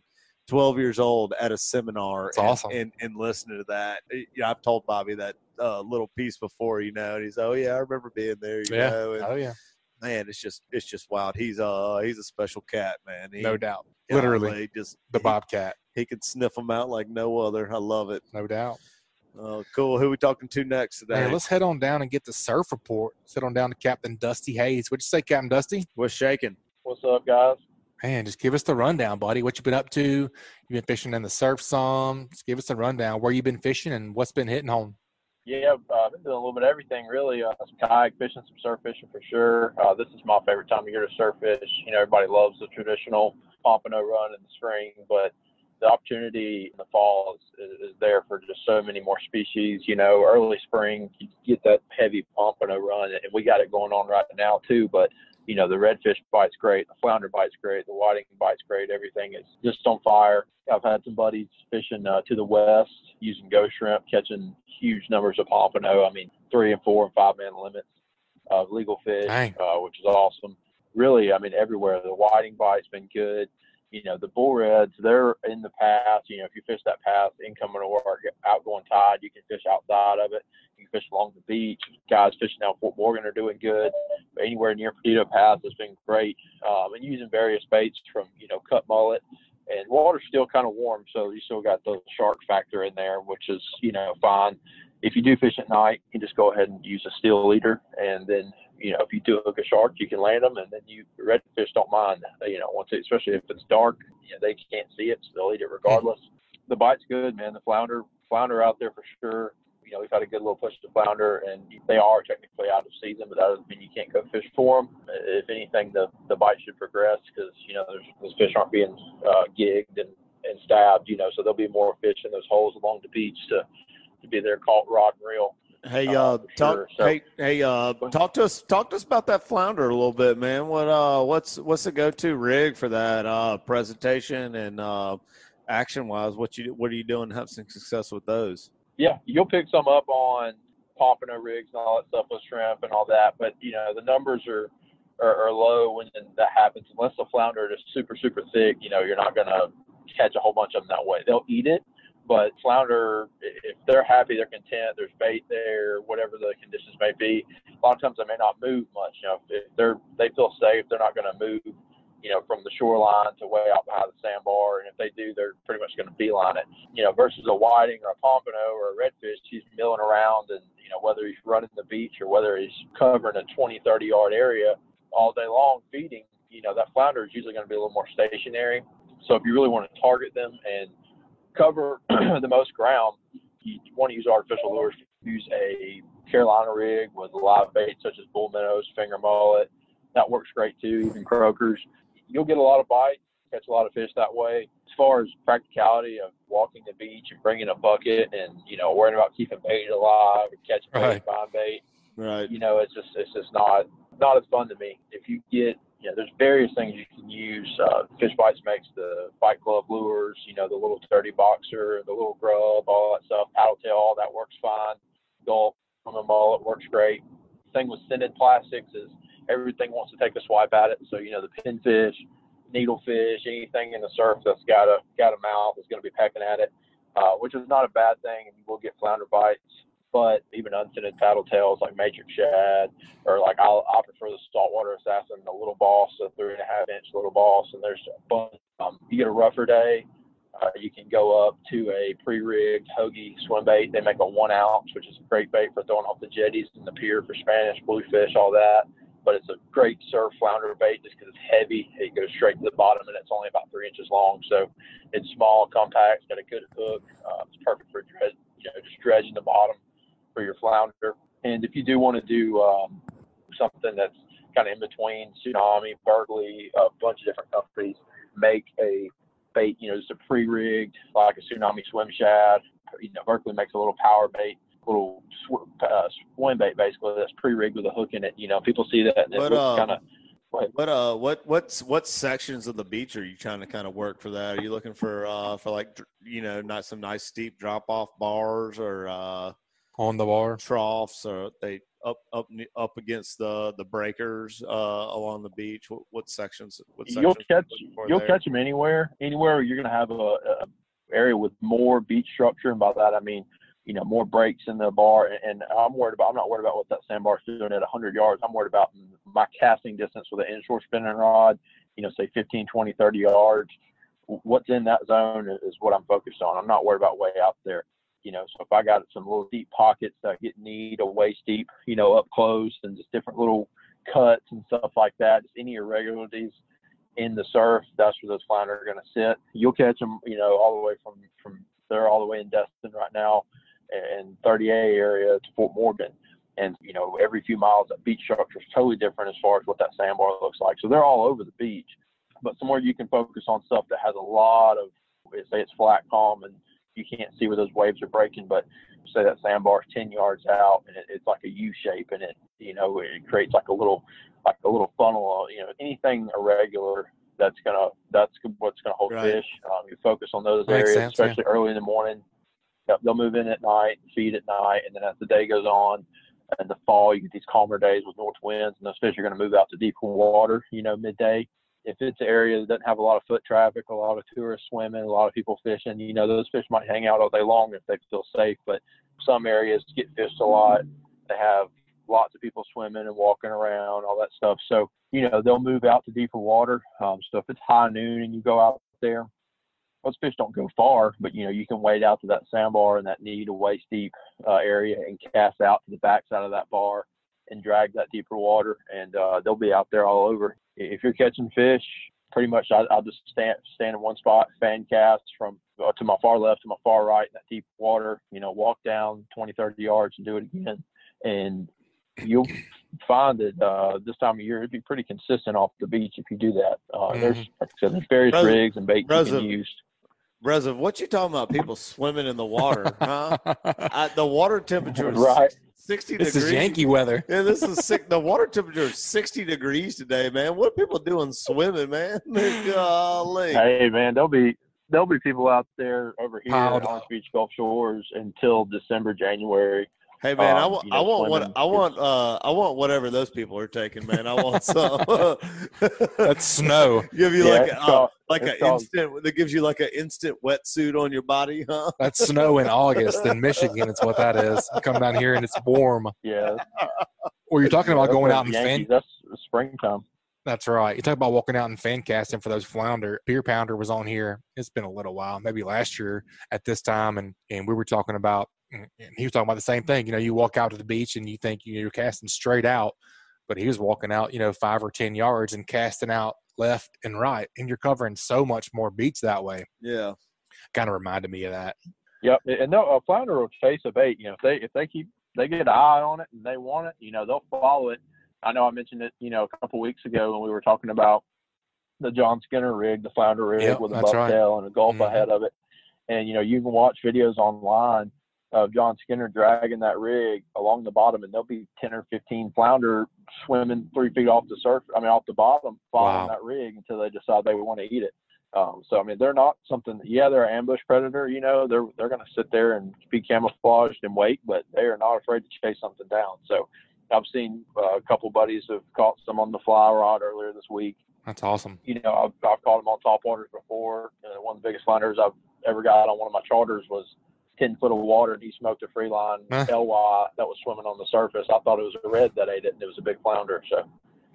12 years old at a seminar. And, awesome. And, and listening to that, you know, I've told Bobby that uh, little piece before, you know, and he's, oh yeah, I remember being there. You Yeah. know, and, Oh yeah, man, it's just it's just wild. He's uh he's a special cat, man. He, no doubt. Literally, golly, just the he- Bobcat. He, can sniff them out like no other. I love it. No doubt. Oh, cool. Who we talking to next today? Hey, let's head on down and get the surf report. Let's head on down to Captain Dusty Hayes. What'd you say, Captain Dusty? What's shaking? What's up, guys? Man, just give us the rundown, buddy. What you been up to? You been fishing in the surf some? Just give us the rundown. Where you been fishing and what's been hitting home? Yeah, uh, I've been doing a little bit of everything, really. Uh, some kayak fishing, some surf fishing for sure. Uh, this is my favorite time of year to surf fish. You know, everybody loves the traditional pompano run in the spring, but the opportunity in the fall is, is, is there for just so many more species. You know, early spring, you get that heavy pompano run, and we got it going on right now, too. But you know, the redfish bite's great, the flounder bite's great, the whiting bite's great. Everything is just on fire. I've had some buddies fishing uh, to the west using ghost shrimp, catching huge numbers of pompano. I mean, three and four and five man limits of legal fish, uh, which is awesome. Really, I mean, everywhere. The whiting bite's been good. You know, the bull reds, they're in the path. You know, if you fish that path, incoming or outgoing tide, you can fish outside of it. You can fish along the beach. Guys fishing out Fort Morgan are doing good. Anywhere near Perdido Pass has been great. Um, and using various baits from, you know, cut mullet. And water's still kind of warm, so you still got the shark factor in there, which is, you know, fine. If you do fish at night, you just go ahead and use a steel leader. And then, you know, if you do hook a shark, you can land them. And then you, redfish don't mind, you know, once it, especially if it's dark, you know, they can't see it, so they'll eat it regardless. The bite's good, man. The flounder, flounder out there for sure you know, we've had a good little push to flounder, and they are technically out of season, but that doesn't mean you can't go fish for them. If anything, the the bite should progress because you know those fish aren't being uh, gigged and, and stabbed, you know, so there'll be more fish in those holes along the beach to to be there caught rod and reel. Hey, Uh, uh, talk. sure. So- hey, hey, uh, talk to us. Talk to us about that flounder a little bit, man. What, uh, what's what's the go-to rig for that uh, presentation and uh, action-wise? What you what are you doing to have some success with those? Yeah, you'll pick some up on pompano rigs and all that stuff with shrimp and all that, but you know the numbers are are, are low when that happens. Unless the flounder is super super thick, you know you're not gonna catch a whole bunch of them that way. They'll eat it, but flounder, if they're happy, they're content, there's bait there, whatever the conditions may be. A lot of times they may not move much. You know, if they're they feel safe, they're not going to move. You know, from the shoreline to way out behind the sandbar, and if they do, they're pretty much going to beeline it. You know, versus a whiting or a pompano or a redfish, he's milling around, and you know whether he's running the beach or whether he's covering a 20, 30 yard area all day long feeding. You know, that flounder is usually going to be a little more stationary. So if you really want to target them and cover the most ground, you want to use artificial lures. Use a Carolina rig with live bait such as bull minnows, finger mullet. That works great too, even croakers. You'll get a lot of bites, catch a lot of fish that way. As far as practicality of walking the beach and bringing a bucket and you know worrying about keeping bait alive and catching bait, Right. find bait, Right. you know, it's just it's just not not as fun to me. If you get know, there's various things you can use. Uh, Fishbites makes the bite glove lures, you know, the little 30 boxer, the little grub, all that stuff. Paddle tail, all that works fine. Gulp from the mullet works great. thing with scented plastics is everything wants to take a swipe at it. So you know the pinfish, needlefish, anything in the surf that's got a got a mouth is going to be pecking at it. uh, which is not a bad thing. You will get flounder bites, but even unscented paddle tails like matrix shad, or like I'll, I prefer the saltwater assassin, the little boss, the three and a half inch little boss, and there's a bunch. Um, you get a rougher day, uh, you can go up to a pre-rigged Hogy swim bait. They make a one ounce, which is a great bait for throwing off the jetties and the pier for Spanish, bluefish, all that. But it's a great surf flounder bait just because it's heavy. It goes straight to the bottom and it's only about three inches long. So it's small, compact, got a good hook. Uh, it's perfect for you know, just dredging the bottom for your flounder. And if you do want to do um, something that's kind of in between Tsunami, Berkley, a bunch of different companies make a bait, you know, just a pre-rigged like a tsunami swim shad. You know, Berkley makes a little power bait, little sw- uh, swim bait basically that's pre-rigged with a hook in it. You know, people see that and But, um, kind of. What uh what what's what sections of the beach are you trying to kind of work for that? Are you looking for uh for like you know not some nice steep drop off bars or uh On the bar. troughs or they up up up against the the breakers uh along the beach? What, what sections? What You'll catch you'll there? catch them anywhere. Anywhere you're going to have a, a area with more beach structure, and by that I mean you know more breaks in the bar. And, and I'm worried about. I'm not worried about what that sandbar's doing at 100 yards. I'm worried about my casting distance with an inshore spinning rod. You know, say 15, 20, 30 yards. What's in that zone is what I'm focused on. I'm not worried about way out there. You know, so if I got some little deep pockets that get need or waist deep, you know, up close and just different little cuts and stuff like that, just any irregularities in the surf, that's where those flounder are going to sit. You'll catch them, you know, all the way from from they're all the way in Destin right now, and 30A area to Fort Morgan, and you know, every few miles that beach structure is totally different as far as what that sandbar looks like. So they're all over the beach, but somewhere you can focus on stuff that has a lot of, say it's flat calm and you can't see where those waves are breaking, but say that sandbar is 10 yards out and it, it's like a U shape and it, you know, it creates like a little, like a little funnel, you know, anything irregular that's gonna, that's what's gonna hold Right. fish. Um, you focus on those Makes areas, sense, yeah. especially early in the morning. Yep, they'll move in at night, feed at night, and then as the day goes on, in the fall, you get these calmer days with north winds, and those fish are going to move out to deeper water, you know, midday. If it's an area that doesn't have a lot of foot traffic, a lot of tourists swimming, a lot of people fishing, you know, those fish might hang out all day long if they feel safe. But some areas get fished a lot. They have lots of people swimming and walking around, all that stuff. So, you know, they'll move out to deeper water. Um, so if it's high noon and you go out there, those fish don't go far, but you know, you can wade out to that sandbar and that knee to waist deep uh, area and cast out to the backside of that bar and drag that deeper water, and uh, they'll be out there all over. If you're catching fish, pretty much I, I'll just stand stand in one spot, fan cast from uh, to my far left to my far right in that deep water. You know, walk down 20, 30 yards and do it again, and you'll find that uh, this time of year it'd be pretty consistent off the beach if you do that. Uh, There's, like I said, there's various rigs and baits you brother, can use. Reza, what you talking about? People swimming in the water, huh? I, the water temperature is Right. 60 this degrees. This is Yankee weather. Yeah, this is sick. The water temperature is 60 degrees today, man. What are people doing swimming, man? Golly. Hey man, there'll be there'll be people out there over here Piled at Orange up. Beach Gulf Shores until December, January. Hey man, I Um, want you I want what I want uh I want whatever those people are taking, man. I want some. That's snow. Give you Yeah, like it's a, uh, called- like an instant that gives you like an instant wetsuit on your body, huh? That's snow in August in Michigan. It's what that is. You come down here and it's warm. Yeah. Or you're talking about going out and fan. That's springtime. That's right. You talk about walking out and fan casting for those flounder. Beer Pounder was on here. It's been a little while, maybe last year at this time, and and we were talking about. And he was talking about the same thing. You know, you walk out to the beach and you think you're casting straight out, but he was walking out, you know, five or ten yards and casting out left and right, and you're covering so much more beats that way. Yeah. Kind of reminded me of that. Yep, and no, a flounder will chase a bait. You know, if they if they keep they get an eye on it and they want it, you know, they'll follow it. I know I mentioned it, you know, a couple weeks ago when we were talking about the John Skinner rig, the flounder rig Yep, with a that's right. and a gulp Mhm. ahead of it. And you know, you can watch videos online of John Skinner dragging that rig along the bottom, and there'll be ten or fifteen flounder swimming three feet off the surface. I mean, off the bottom, following Wow. that rig until they decide they want to eat it. Um, so I mean, they're not something. Yeah, they're an ambush predator. You know, they're they're going to sit there and be camouflaged and wait, but they are not afraid to chase something down. So I've seen uh, a couple buddies have caught some on the fly rod earlier this week. That's awesome. You know, I've, I've caught them on top waters before. Uh, one of the biggest flounders I've ever got on one of my charters was 10 foot of water and he smoked a free line Huh. LY that was swimming on the surface. I thought it was a red that ate it and it was a big flounder. So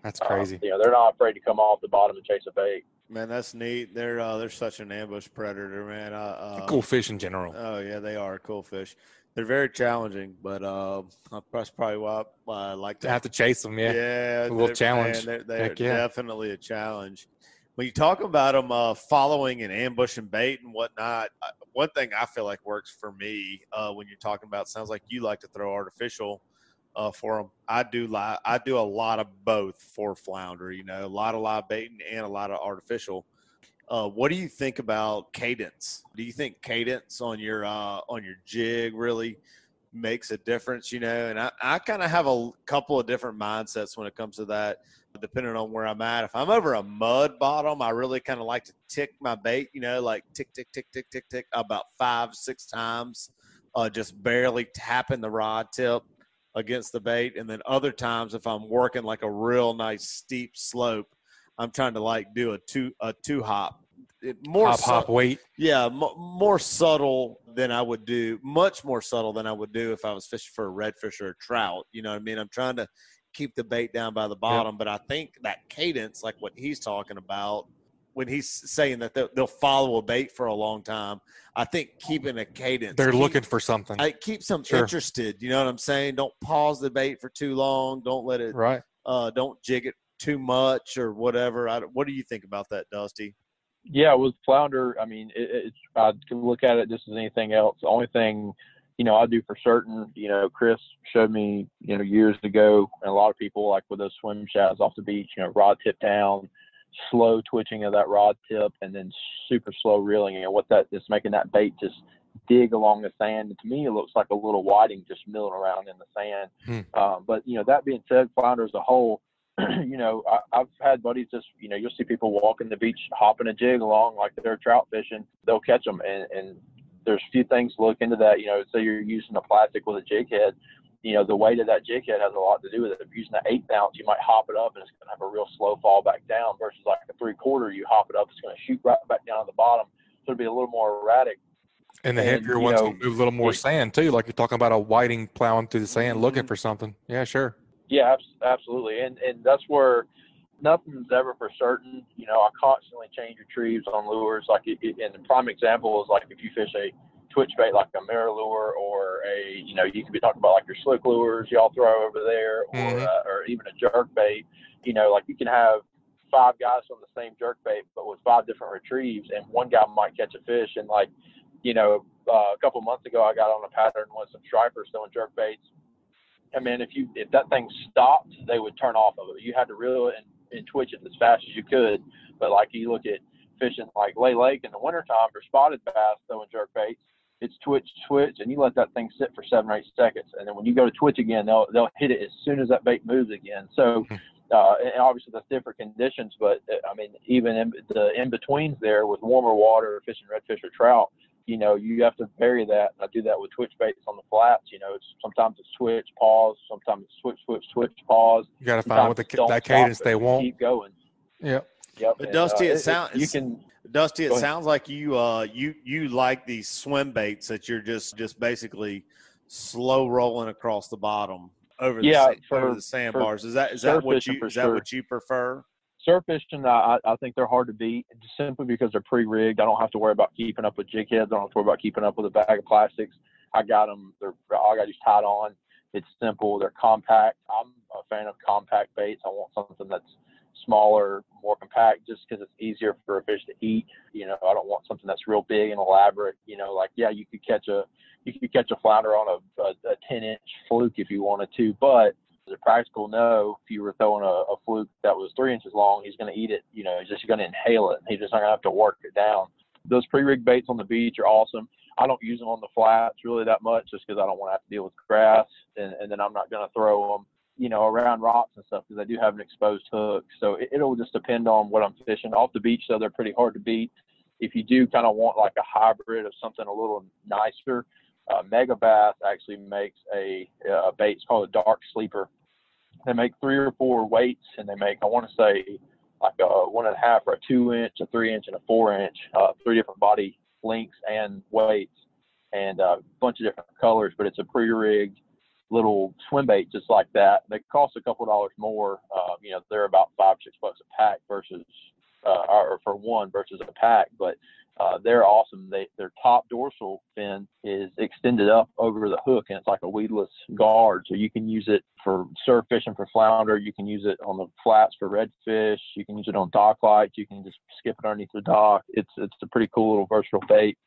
That's uh, crazy. you know, they're not afraid to come off the bottom and chase a bait. Man, that's neat. They're uh, they're such an ambush predator, man. Uh, uh, cool fish in general. Oh yeah, they are cool fish. They're very challenging, but uh, that's probably why, why I like To to have to chase them, yeah. yeah, A little challenge. Man, they're they're Heck yeah. definitely a challenge. When you talk about them uh, following and ambushing bait and whatnot, uh, one thing I feel like works for me uh, when you're talking about sounds like you like to throw artificial uh, for them. I do li- I do a lot of both for flounder. You know, a lot of live baiting and a lot of artificial. Uh, what do you think about cadence? Do you think cadence on your uh, on your jig really makes a difference? You know, and I, I kind of have a couple of different mindsets when it comes to that, depending on where I'm at. If I'm over a mud bottom, I really kind of like to tick my bait. You know, like tick tick tick tick tick tick about five six times, uh, just barely tapping the rod tip against the bait, and then other times if I'm working like a real nice steep slope. I'm trying to like do a two a two hop. It, more hop, su- hop, wait. yeah, m- more subtle than I would do, much more subtle than I would do if I was fishing for a redfish or a trout. You know what I mean? I'm trying to keep the bait down by the bottom, but I think that cadence, like what he's talking about, when he's saying that they'll, they'll follow a bait for a long time, I think keeping a cadence. They're keep- looking for something. I keep them Sure. interested. You know what I'm saying? Don't pause the bait for too long. Don't let it. right. Uh, don't jig it too much or whatever. I, what do you think about that, Dusty? Yeah, with flounder, I mean, it, it's I can look at it just as anything else. The only thing, you know, I do for certain, you know, Chris showed me, you know, years ago, and a lot of people like with those swim shads off the beach, you know, rod tip down, slow twitching of that rod tip, and then super slow reeling. And what that is making that bait just dig along the sand. And to me, it looks like a little whiting just milling around in the sand. Hmm. Um, but you know, that being said, flounder as a whole, you know, I, I've had buddies just, you know, you'll see people walking the beach, hopping a jig along like they're trout fishing. They'll catch them, and, and there's a few things to look into that. You know, say you're using a plastic with a jig head. You know, the weight of that jig head has a lot to do with it. If you're using an eighth ounce, you might hop it up and it's going to have a real slow fall back down. Versus like a three quarter, you hop it up, it's going to shoot right back down to the bottom. So it'll be a little more erratic. And the And, heavier you ones know, will move a little more sand too. Like you're talking about a whiting plowing through the sand looking Mhm. for something. Yeah, sure. Yeah, abs- absolutely, and and that's where nothing's ever for certain. You know, I constantly change retrieves on lures. Like, it, it, and the prime example is like if you fish a twitch bait like a MirrOlure or a, you know, you could be talking about like your slick lures y'all throw over there, or Mhm. uh, or even a jerk bait. You know, like you can have five guys on the same jerk bait, but with five different retrieves, and one guy might catch a fish. And like, you know, uh, a couple months ago, I got on a pattern with some stripers throwing jerk baits. And man, if you if that thing stopped, they would turn off of it. You had to reel it and, and twitch it as fast as you could. But like you look at fishing like Lay Lake in the wintertime for spotted bass throwing jerk baits, it's twitch, twitch, and you let that thing sit for seven or eight seconds, and then when you go to twitch again, they'll they'll hit it as soon as that bait moves again. So, uh, and obviously that's different conditions, but uh, I mean even in the in betweens there with warmer water, fishing redfish or trout, you know you have to vary that. And I do that with twitch baits on the flats. You know, it's sometimes it's switch, pause, sometimes it's switch, switch, switch, pause. You got to find what the it's that cadence it, they want. Keep going. Yep. Yep. But and, Dusty, it it- sound- you can Dusty, it sounds like you uh you you like these swim baits that you're just just basically slow rolling across the bottom over the Yeah, sa- for- over the sandbars. Is that is that what you for is that sure. what you prefer? Surf fishing, I, I think they're hard to beat simply because they're pre-rigged. I don't have to worry about keeping up with jig heads. I don't have to worry about keeping up with a bag of plastics. I got them. They're all I got is tied on. It's simple. They're compact. I'm a fan of compact baits. I want something that's smaller, more compact, just because it's easier for a fish to eat. You know, I don't want something that's real big and elaborate. You know, like yeah, you could catch a you could catch a flounder on a, a, a 10 inch fluke if you wanted to, but as a practical no, if you were throwing a, a fluke that was three inches long, he's going to eat it. You know, he's just going to inhale it. He's just not going to have to work it down. Those pre-rig baits on the beach are awesome. I don't use them on the flats really that much just because I don't want to have to deal with grass, and, and then I'm not going to throw them, you know, around rocks and stuff because I do have an exposed hook. So it, it'll just depend on what I'm fishing. Off the beach, though, they're pretty hard to beat. If you do kind of want like a hybrid of something a little nicer, uh, Megabass actually makes a, a bait. It's called a dark sleeper. They make three or four weights, and they make I want to say like a one and a half or a two inch, a three inch, and a four inch, uh, three different body lengths and weights, and a bunch of different colors. But it's a pre-rigged little swim bait just like that. They cost a couple dollars more. Uh, you know, they're about five six bucks a pack versus uh, or for one versus a pack, but uh, they're awesome. They, their top dorsal fin is extended up over the hook, and it's like a weedless guard. So you can use it for surf fishing for flounder. You can use it on the flats for redfish. You can use it on dock lights. You can just skip it underneath the dock. It's it's a pretty cool little versatile bait.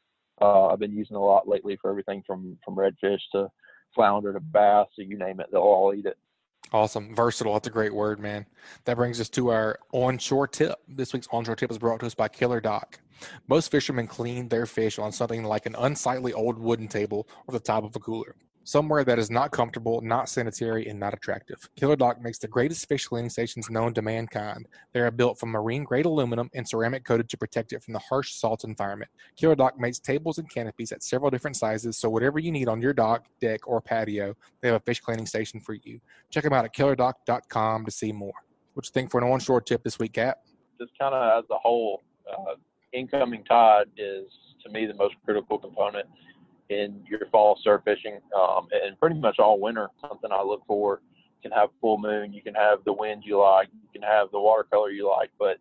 Uh, I've been using a lot lately for everything from from redfish to flounder to bass. So you name it, they'll all eat it. Awesome. Versatile. That's a great word, man. That brings us to our onshore tip. This week's onshore tip is brought to us by KillerDock. Most fishermen clean their fish on something like an unsightly old wooden table or the top of a cooler somewhere that is not comfortable, not sanitary, and not attractive. KillerDock makes the greatest fish cleaning stations known to mankind. They are built from marine grade aluminum and ceramic coated to protect it from the harsh salt environment. KillerDock makes tables and canopies at several different sizes, so whatever you need on your dock, deck, or patio, they have a fish cleaning station for you. Check them out at killerdock.com to see more. What you think for an onshore tip this week, Cap? Just kind of as a whole, uh, incoming tide is to me the most critical component in your fall surf fishing um, and pretty much all winter. Something I look for. You can have full moon, you can have the wind you like, you can have the watercolor you like, but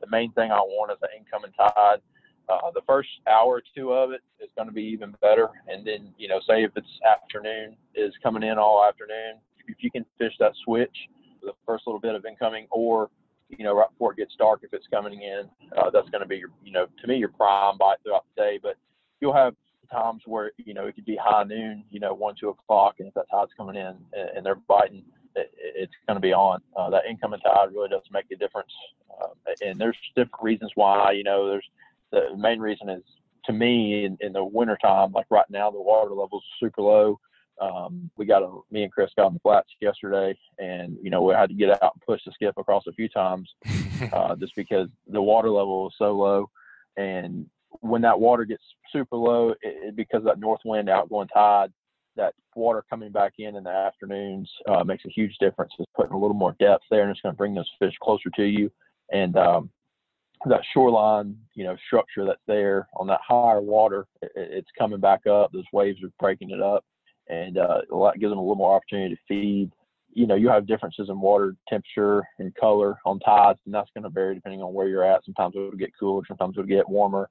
the main thing I want is the incoming tide. Uh, the first hour or two of it is going to be even better, and then you know, say if it's afternoon is coming in all afternoon, if you can fish that switch, the first little bit of incoming, or you know, right before it gets dark, if it's coming in, uh, that's going to be your, you know, to me, your prime bite throughout the day. But you'll have times where you know it could be high noon, you know, one two o'clock, and if that tide's coming in and, they're biting, it, it's going to be on. Uh, that incoming tide really does make a difference, uh, and there's different reasons why. You know, there's the main reason is to me in, in the wintertime, like right now, the water levels super low. Um, we got a me and Chris got on the flats yesterday, and you know we had to get out and push the skiff across a few times, uh, just because the water level was so low, and when that water gets super low, it, it, because that north wind outgoing tide, that water coming back in in the afternoons uh, makes a huge difference. It's putting a little more depth there, and it's going to bring those fish closer to you. And um, that shoreline, you know, structure that's there on that higher water, it, it's coming back up. Those waves are breaking it up, and uh, gives them a little more opportunity to feed. You know, you have differences in water temperature and color on tides, and that's going to vary depending on where you're at. Sometimes it'll get cooler, sometimes it'll get warmer.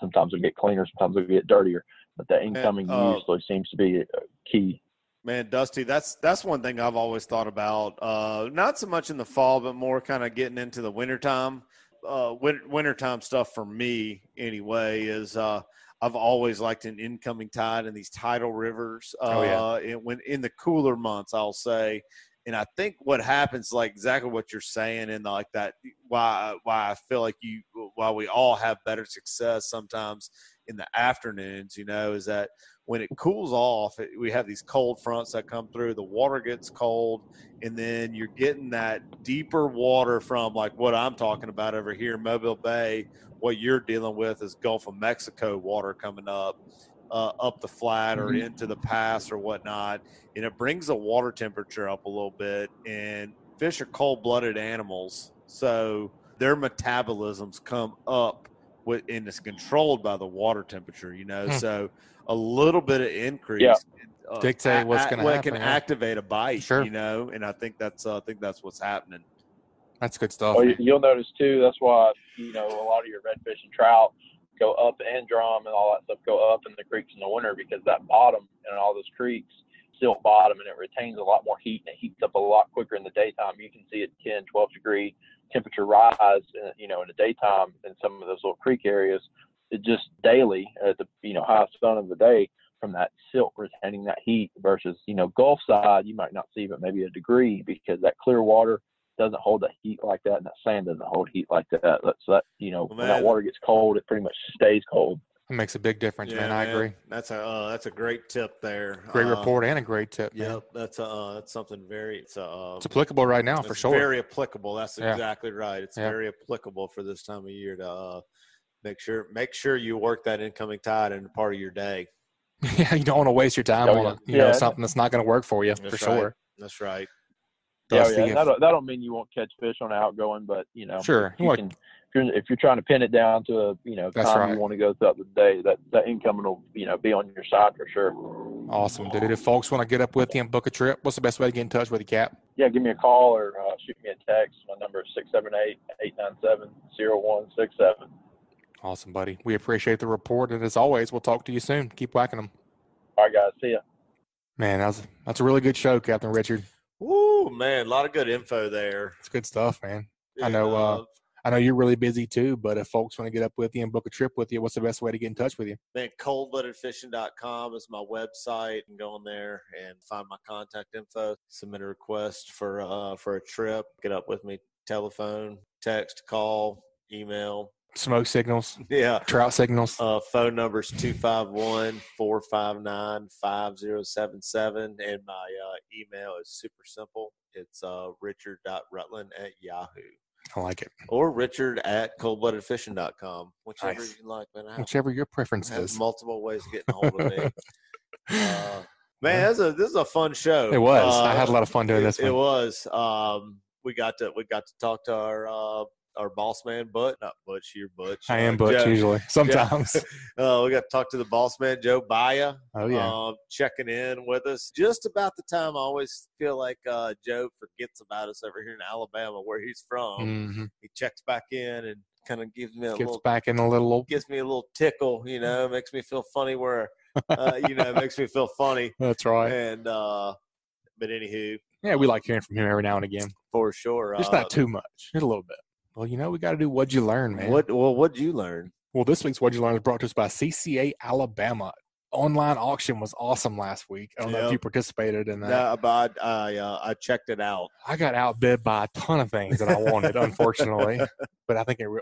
Sometimes it'll get cleaner, sometimes it'll get dirtier. But the incoming Man, uh, usually seems to be key. Man, Dusty, that's that's one thing I've always thought about. Uh, not so much in the fall, but more kind of getting into the wintertime. Uh, winter, wintertime stuff for me, anyway, is uh, I've always liked an incoming tide in these tidal rivers. Uh, oh, yeah. Uh, in, when in the cooler months, I'll say, and I think what happens, like exactly what you're saying, and like that, why why I feel like you, why we all have better success sometimes in the afternoons, you know, is that when it cools off, it, we have these cold fronts that come through. The water gets cold, and then you're getting that deeper water from like what I'm talking about over here, Mobile Bay. What you're dealing with is Gulf of Mexico water coming up uh, up the flat or mm-hmm. into the pass or whatnot, and it brings the water temperature up a little bit. And fish are cold blooded animals, so their metabolisms come up with, and it's controlled by the water temperature, you know. Hmm. So a little bit of increase. Yeah. Uh, Dictate what's going to happen. can yeah. activate a bite, sure. you know, and I think that's uh, I think that's what's happening. That's good stuff. Well, you'll notice too. That's why you know a lot of your redfish and trout go up and drum and all that stuff go up in the creeks in the winter because that bottom and all those creeks still bottom and it retains a lot more heat and it heats up a lot quicker in the daytime. You can see it 10, 12 degree temperature rise, in, uh, you know, in the daytime in some of those little creek areas. It just daily at the you know highest sun of the day from that silt retaining that heat versus you know Gulf side you might not see but maybe a degree because that clear water doesn't hold the heat like that, and that sand doesn't hold heat like that. So that you know, well, when that water gets cold, it pretty much stays cold. It makes a big difference, yeah, man. I agree. That's a uh, that's a great tip there. Great uh, report and a great tip. Yep, man. that's uh, that's something very it's uh, it's applicable right now for sure. Very applicable. That's yeah. exactly right. It's yeah. very applicable for this time of year to uh, make sure make sure you work that incoming tide in part of your day. yeah, you don't want to waste your time oh, on you know something that's not going to work for you that's for right. sure. That's right. Yeah, yeah. if- That don't, that don't mean you won't catch fish on outgoing, but you know, Sure. you Look- can. If you're, if you're trying to pin it down to a you know That's time right. you want to go throughout the day, that that incoming will you know be on your side for sure. Awesome, dude. If folks want to get up with you and book a trip, what's the best way to get in touch with you, Cap? Yeah, give me a call or uh, shoot me a text. My number is 678-897-0167. Awesome, buddy. We appreciate the report, and as always, we'll talk to you soon. Keep whacking them, All right, guys. See ya. man. That's that's a really good show, Captain Richard. Woo, man, a lot of good info there. It's good stuff, man. I know, uh, I know you're really busy too, but if folks want to get up with you and book a trip with you, what's the best way to get in touch with you? Man, coldbloodedfishing.com is my website. Can go on there and find my contact info. Submit a request for uh for a trip. Get up with me. Telephone, text, call, email. Smoke signals, Yeah. trout signals. Uh, phone numbers is 251-459-5077. And my uh, email is super simple. It's uh, richard.rutland at yahoo I like it. or richard at coldbloodedfishing.com. Whichever Nice. you like, man. Whichever your preference is. multiple ways of getting a hold of me. Uh, man, this is a this is a fun show. It was. I Uh, had a lot of fun doing it, this It was. Um, we got to we got to talk to our uh, our boss man, but not Butch. You're Butch. I am uh, Butch Joe- usually. Sometimes. Uh, we got to talk to the boss man, Joe Baya. Oh yeah. um, checking in with us just about the time I always feel like uh, Joe forgets about us over here in Alabama, where he's from. hmm He checks back in and kind of gives me a Gets little back in a little. gives me a little tickle, you know, makes me feel funny where, uh, you know, makes me feel funny. That's right. And, uh, but anywho, Yeah, we like hearing from him every now and again. for sure. Just uh, not too much. Just a little bit. Well, you know, we got to do what'd you learn, man. What, well, what'd you learn? Well, this week's What'd You Learn is brought to us by CCA Alabama. Online auction was awesome last week. I don't know if you participated in that. No, but I, uh, I checked it out. I got outbid by a ton of things that I wanted, unfortunately. But I think it, re-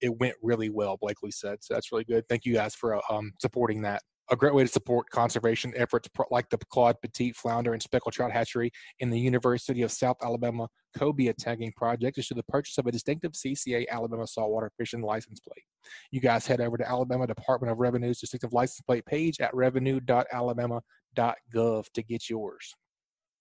it went really well, Blakely said. So that's really good. Thank you guys for uh, um, supporting that. A great way to support conservation efforts like the Claude Peteet Flounder and Speckled Trout Hatchery in the University of South Alabama Cobia Tagging Project is through the purchase of a distinctive CCA Alabama saltwater fishing license plate. You guys head over to Alabama Department of Revenue's distinctive license plate page at revenue.alabama.gov to get yours.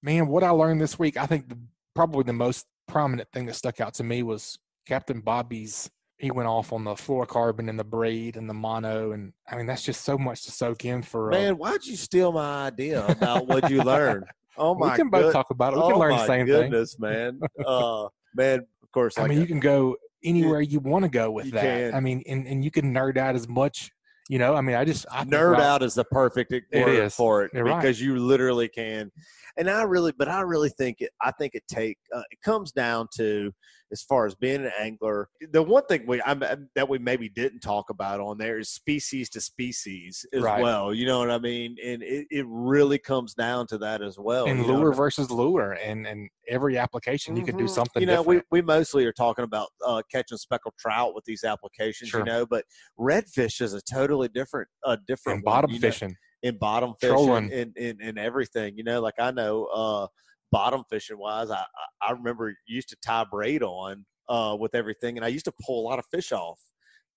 Man, what I learned this week, I think the, probably the most prominent thing that stuck out to me was Captain Bobby's. He went off on the fluorocarbon and the braid and the mono, and I mean that's just so much to soak in for. uh, Man, why'd you steal my idea about what you learned? Oh my! we can both good- talk about it. We oh can learn the same thing. goodness, man. Uh, man, of course. I like mean, you can go anywhere you want to go with that. can. I mean, and, and you can nerd out as much. You know, I mean, I just I nerd about- out is the perfect word is. for it You're right. because you literally can and i really but i really think it i think it take uh, it comes down to as far as being an angler the one thing we I'm, that we maybe didn't talk about on there is species to species as Right. well you know what i mean and it, it really comes down to that as well and you know lure versus lure, and and every application you can do something. You know, different. we, we mostly are talking about uh, catching speckled trout with these applications, Sure. you know, but redfish is a totally different, uh, different and one, bottom you know fishing. in bottom fishing and, and, and everything. You know, like I know uh, bottom fishing wise, I, I remember used to tie braid on uh, with everything, and I used to pull a lot of fish off.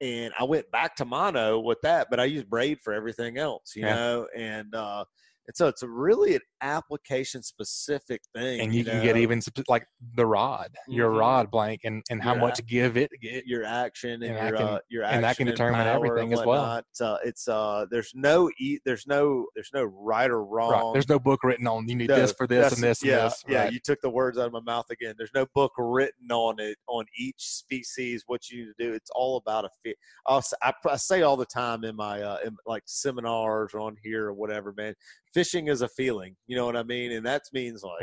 And I went back to mono with that, but I used braid for everything else, you Yeah. know. And uh, and so it's really an application specific thing. and you, can get even like the rod, your Mhm. rod blank, and and how Your much give it. it your action and, and your can- uh, your and that can determine everything as well. Uh, it's uh, there's no e- there's no there's no right or wrong. right. There's no book written on you need No, this for this and this yeah, and this. Yeah, right. you took the words out of my mouth again. There's no book written on it on each species what you need to do. It's all about a fit. I, I say all the time in my uh, in like seminars or on here or whatever, man. Fishing is a feeling. You know what I mean? And that means like.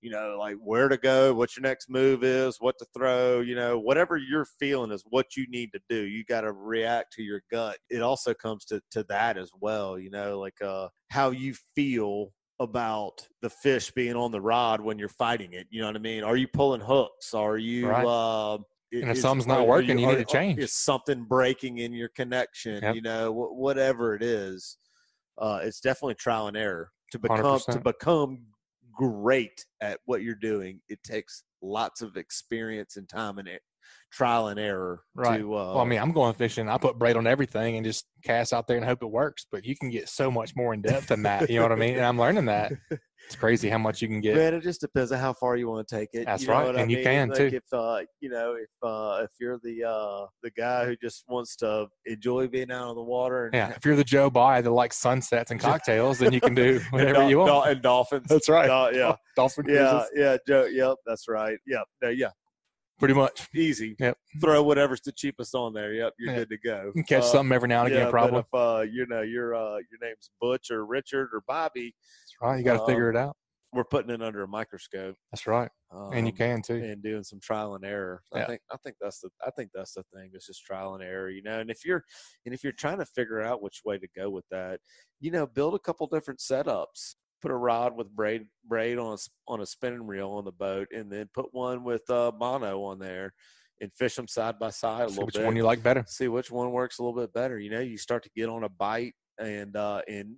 You know, like where to go, what your next move is, what to throw, you know, whatever you're feeling is what you need to do. You got to react to your gut. It also comes to, to that as well, you know, like uh, how you feel about the fish being on the rod when you're fighting it. You know what I mean? Are you pulling hooks? Are you? Right. Uh, And if something's not working, you need to change. Is something breaking in your connection? Yep. You know, wh- whatever it is, uh, it's definitely trial and error to become to 100%. become great at what you're doing. It takes lots of experience and time and trial and error. Right. To, uh, Well, I mean, I'm going fishing. I put braid on everything and just cast out there and hope it works. But you can get so much more in depth than that. You know what I mean? And I'm learning that. It's crazy how much you can get. Man, it just depends on how far you want to take it. That's you know right, what I and you mean? can, like too. If uh, you know, if uh, if you're the uh, the guy who just wants to enjoy being out on the water, and, Yeah, if you're the Joe Baya that likes sunsets and cocktails, then you can do whatever dol- you want. dol- and dolphins. That's right. Dol- yeah, Dolphin yeah, cruises, yeah, Joe. Yep, that's right. Yep, no, yeah, pretty much. easy. Yep. Throw whatever's the cheapest on there. Yep, you're Yeah. good to go. You catch Uh, something every now and again, yeah, probably. But if uh, you know your uh, your name's Butch or Richard or Bobby, That's right. You got to figure um, it out. we're putting it under a microscope. That's right. and you um, can too. and doing some trial and error. I think I think that's the I think that's the thing. It's just trial and error, you know. And if you're and if you're trying to figure out which way to go with that, you know, build a couple different setups. Put a rod with braid braid on a on a spinning reel on the boat, and then put one with uh, mono on there, and fish them side by side a See little which bit. Which one you like better. See which one works a little bit better. You know, you start to get on a bite and uh, and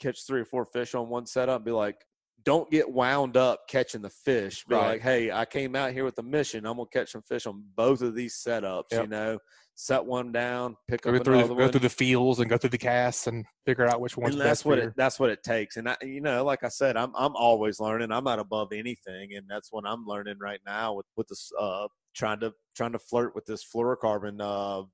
catch three or four fish on one setup. Be like, don't get wound up catching the fish. Be Right. like, hey, I came out here with a mission. I'm gonna catch some fish on both of these setups. You know, set one down, pick Go up through, the, another go one. through the fields and go through the casts and figure out which one's and that's what it that's what it takes. And I, you know, like I said, I'm I'm always learning. I'm not above anything, and that's what I'm learning right now with with this uh trying to trying to flirt with this fluorocarbon uh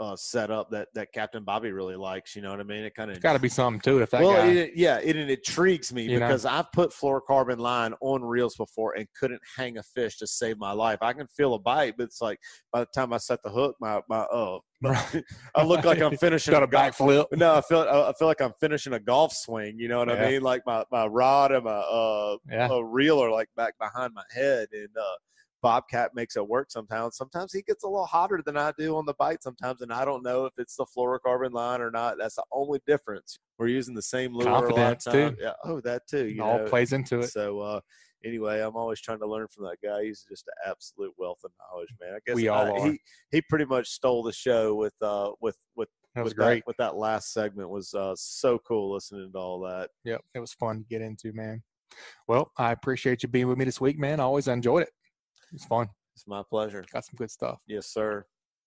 uh setup that that Captain Bobby really likes. You know what I mean? It kind of got to be something too. If that well, guy, it, yeah, it, it intrigues me You know? because I've put fluorocarbon line on reels before and couldn't hang a fish to save my life. I can feel a bite, but it's like by the time I set the hook, my my uh, Right. I look like I'm finishing got a golf- backflip. no, I feel I feel like I'm finishing a golf swing. You know what Yeah. I mean? Like my, my rod and my uh, Yeah, a reel are like back behind my head, and uh, Bobcat makes it work sometimes. Sometimes he gets a little hotter than I do on the bite sometimes, and I don't know if it's the fluorocarbon line or not. That's the only difference. We're using the same lure a lot of Confidence, too. Yeah. Oh, that too. it You all know? plays into it. So uh, anyway, I'm always trying to learn from that guy. He's just an absolute wealth of knowledge, man. I guess We all I- are. he he pretty much stole the show with uh with with That was with great. That, with that last segment was uh, so cool listening to all that. Yep, it was fun to get into, man. Well, I appreciate you being with me this week, man. I always enjoyed it. It's fun. It's my pleasure. Got some good stuff. Yes, sir.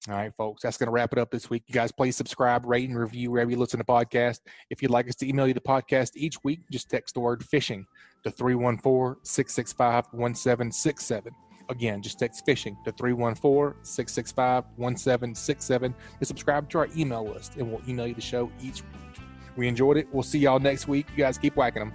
All right, folks, that's going to wrap it up this week. You guys, please subscribe, rate, and review wherever you listen to podcast. If you'd like us to email you the podcast each week, just text the word fishing to 314 665 1767. Again, just text fishing to 314 665 1767 to subscribe to our email list, and we'll email you the show each week. We enjoyed it. We'll see y'all next week. You guys keep whacking them.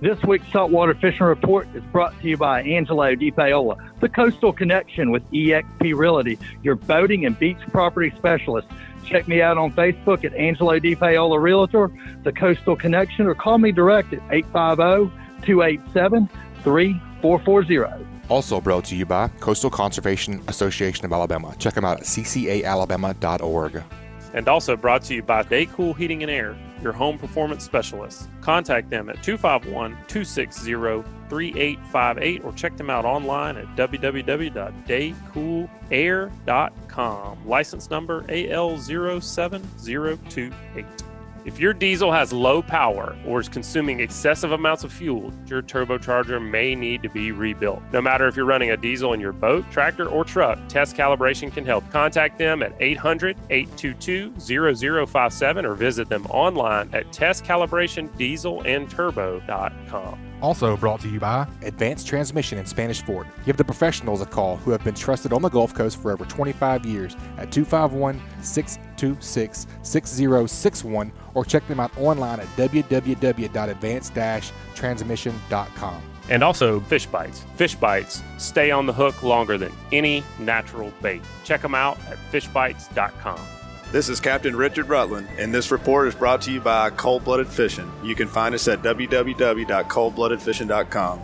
This week's Saltwater Fishing Report is brought to you by Angelo Depaola, the Coastal Connection with EXP Realty, your boating and beach property specialist. Check me out on Facebook at Angelo Depaola Realtor, the Coastal Connection, or call me direct at 850 287 3440. Also brought to you by Coastal Conservation Association of Alabama. Check them out at ccaalabama.org. And also brought to you by Daycool Heating and Air, your home performance specialist. Contact them at 251 260 3858 or check them out online at www.daycoolair.com. License number AL07028. If your diesel has low power or is consuming excessive amounts of fuel, your turbocharger may need to be rebuilt. No matter if you're running a diesel in your boat, tractor, or truck, Test Calibration can help. Contact them at 800 822 0057 or visit them online at testcalibrationdieselandturbo.com. Also brought to you by Advanced Transmission in Spanish Fort. Give the professionals a call who have been trusted on the Gulf Coast for over 25 years at 251 626 6061 or check them out online at www.advanced transmission.com. And also Fishbites. Fish Bites stay on the hook longer than any natural bait. Check them out at fishbites.com. This is Captain Richard Rutland, and this report is brought to you by Cold Blooded Fishing. You can find us at www.coldbloodedfishing.com.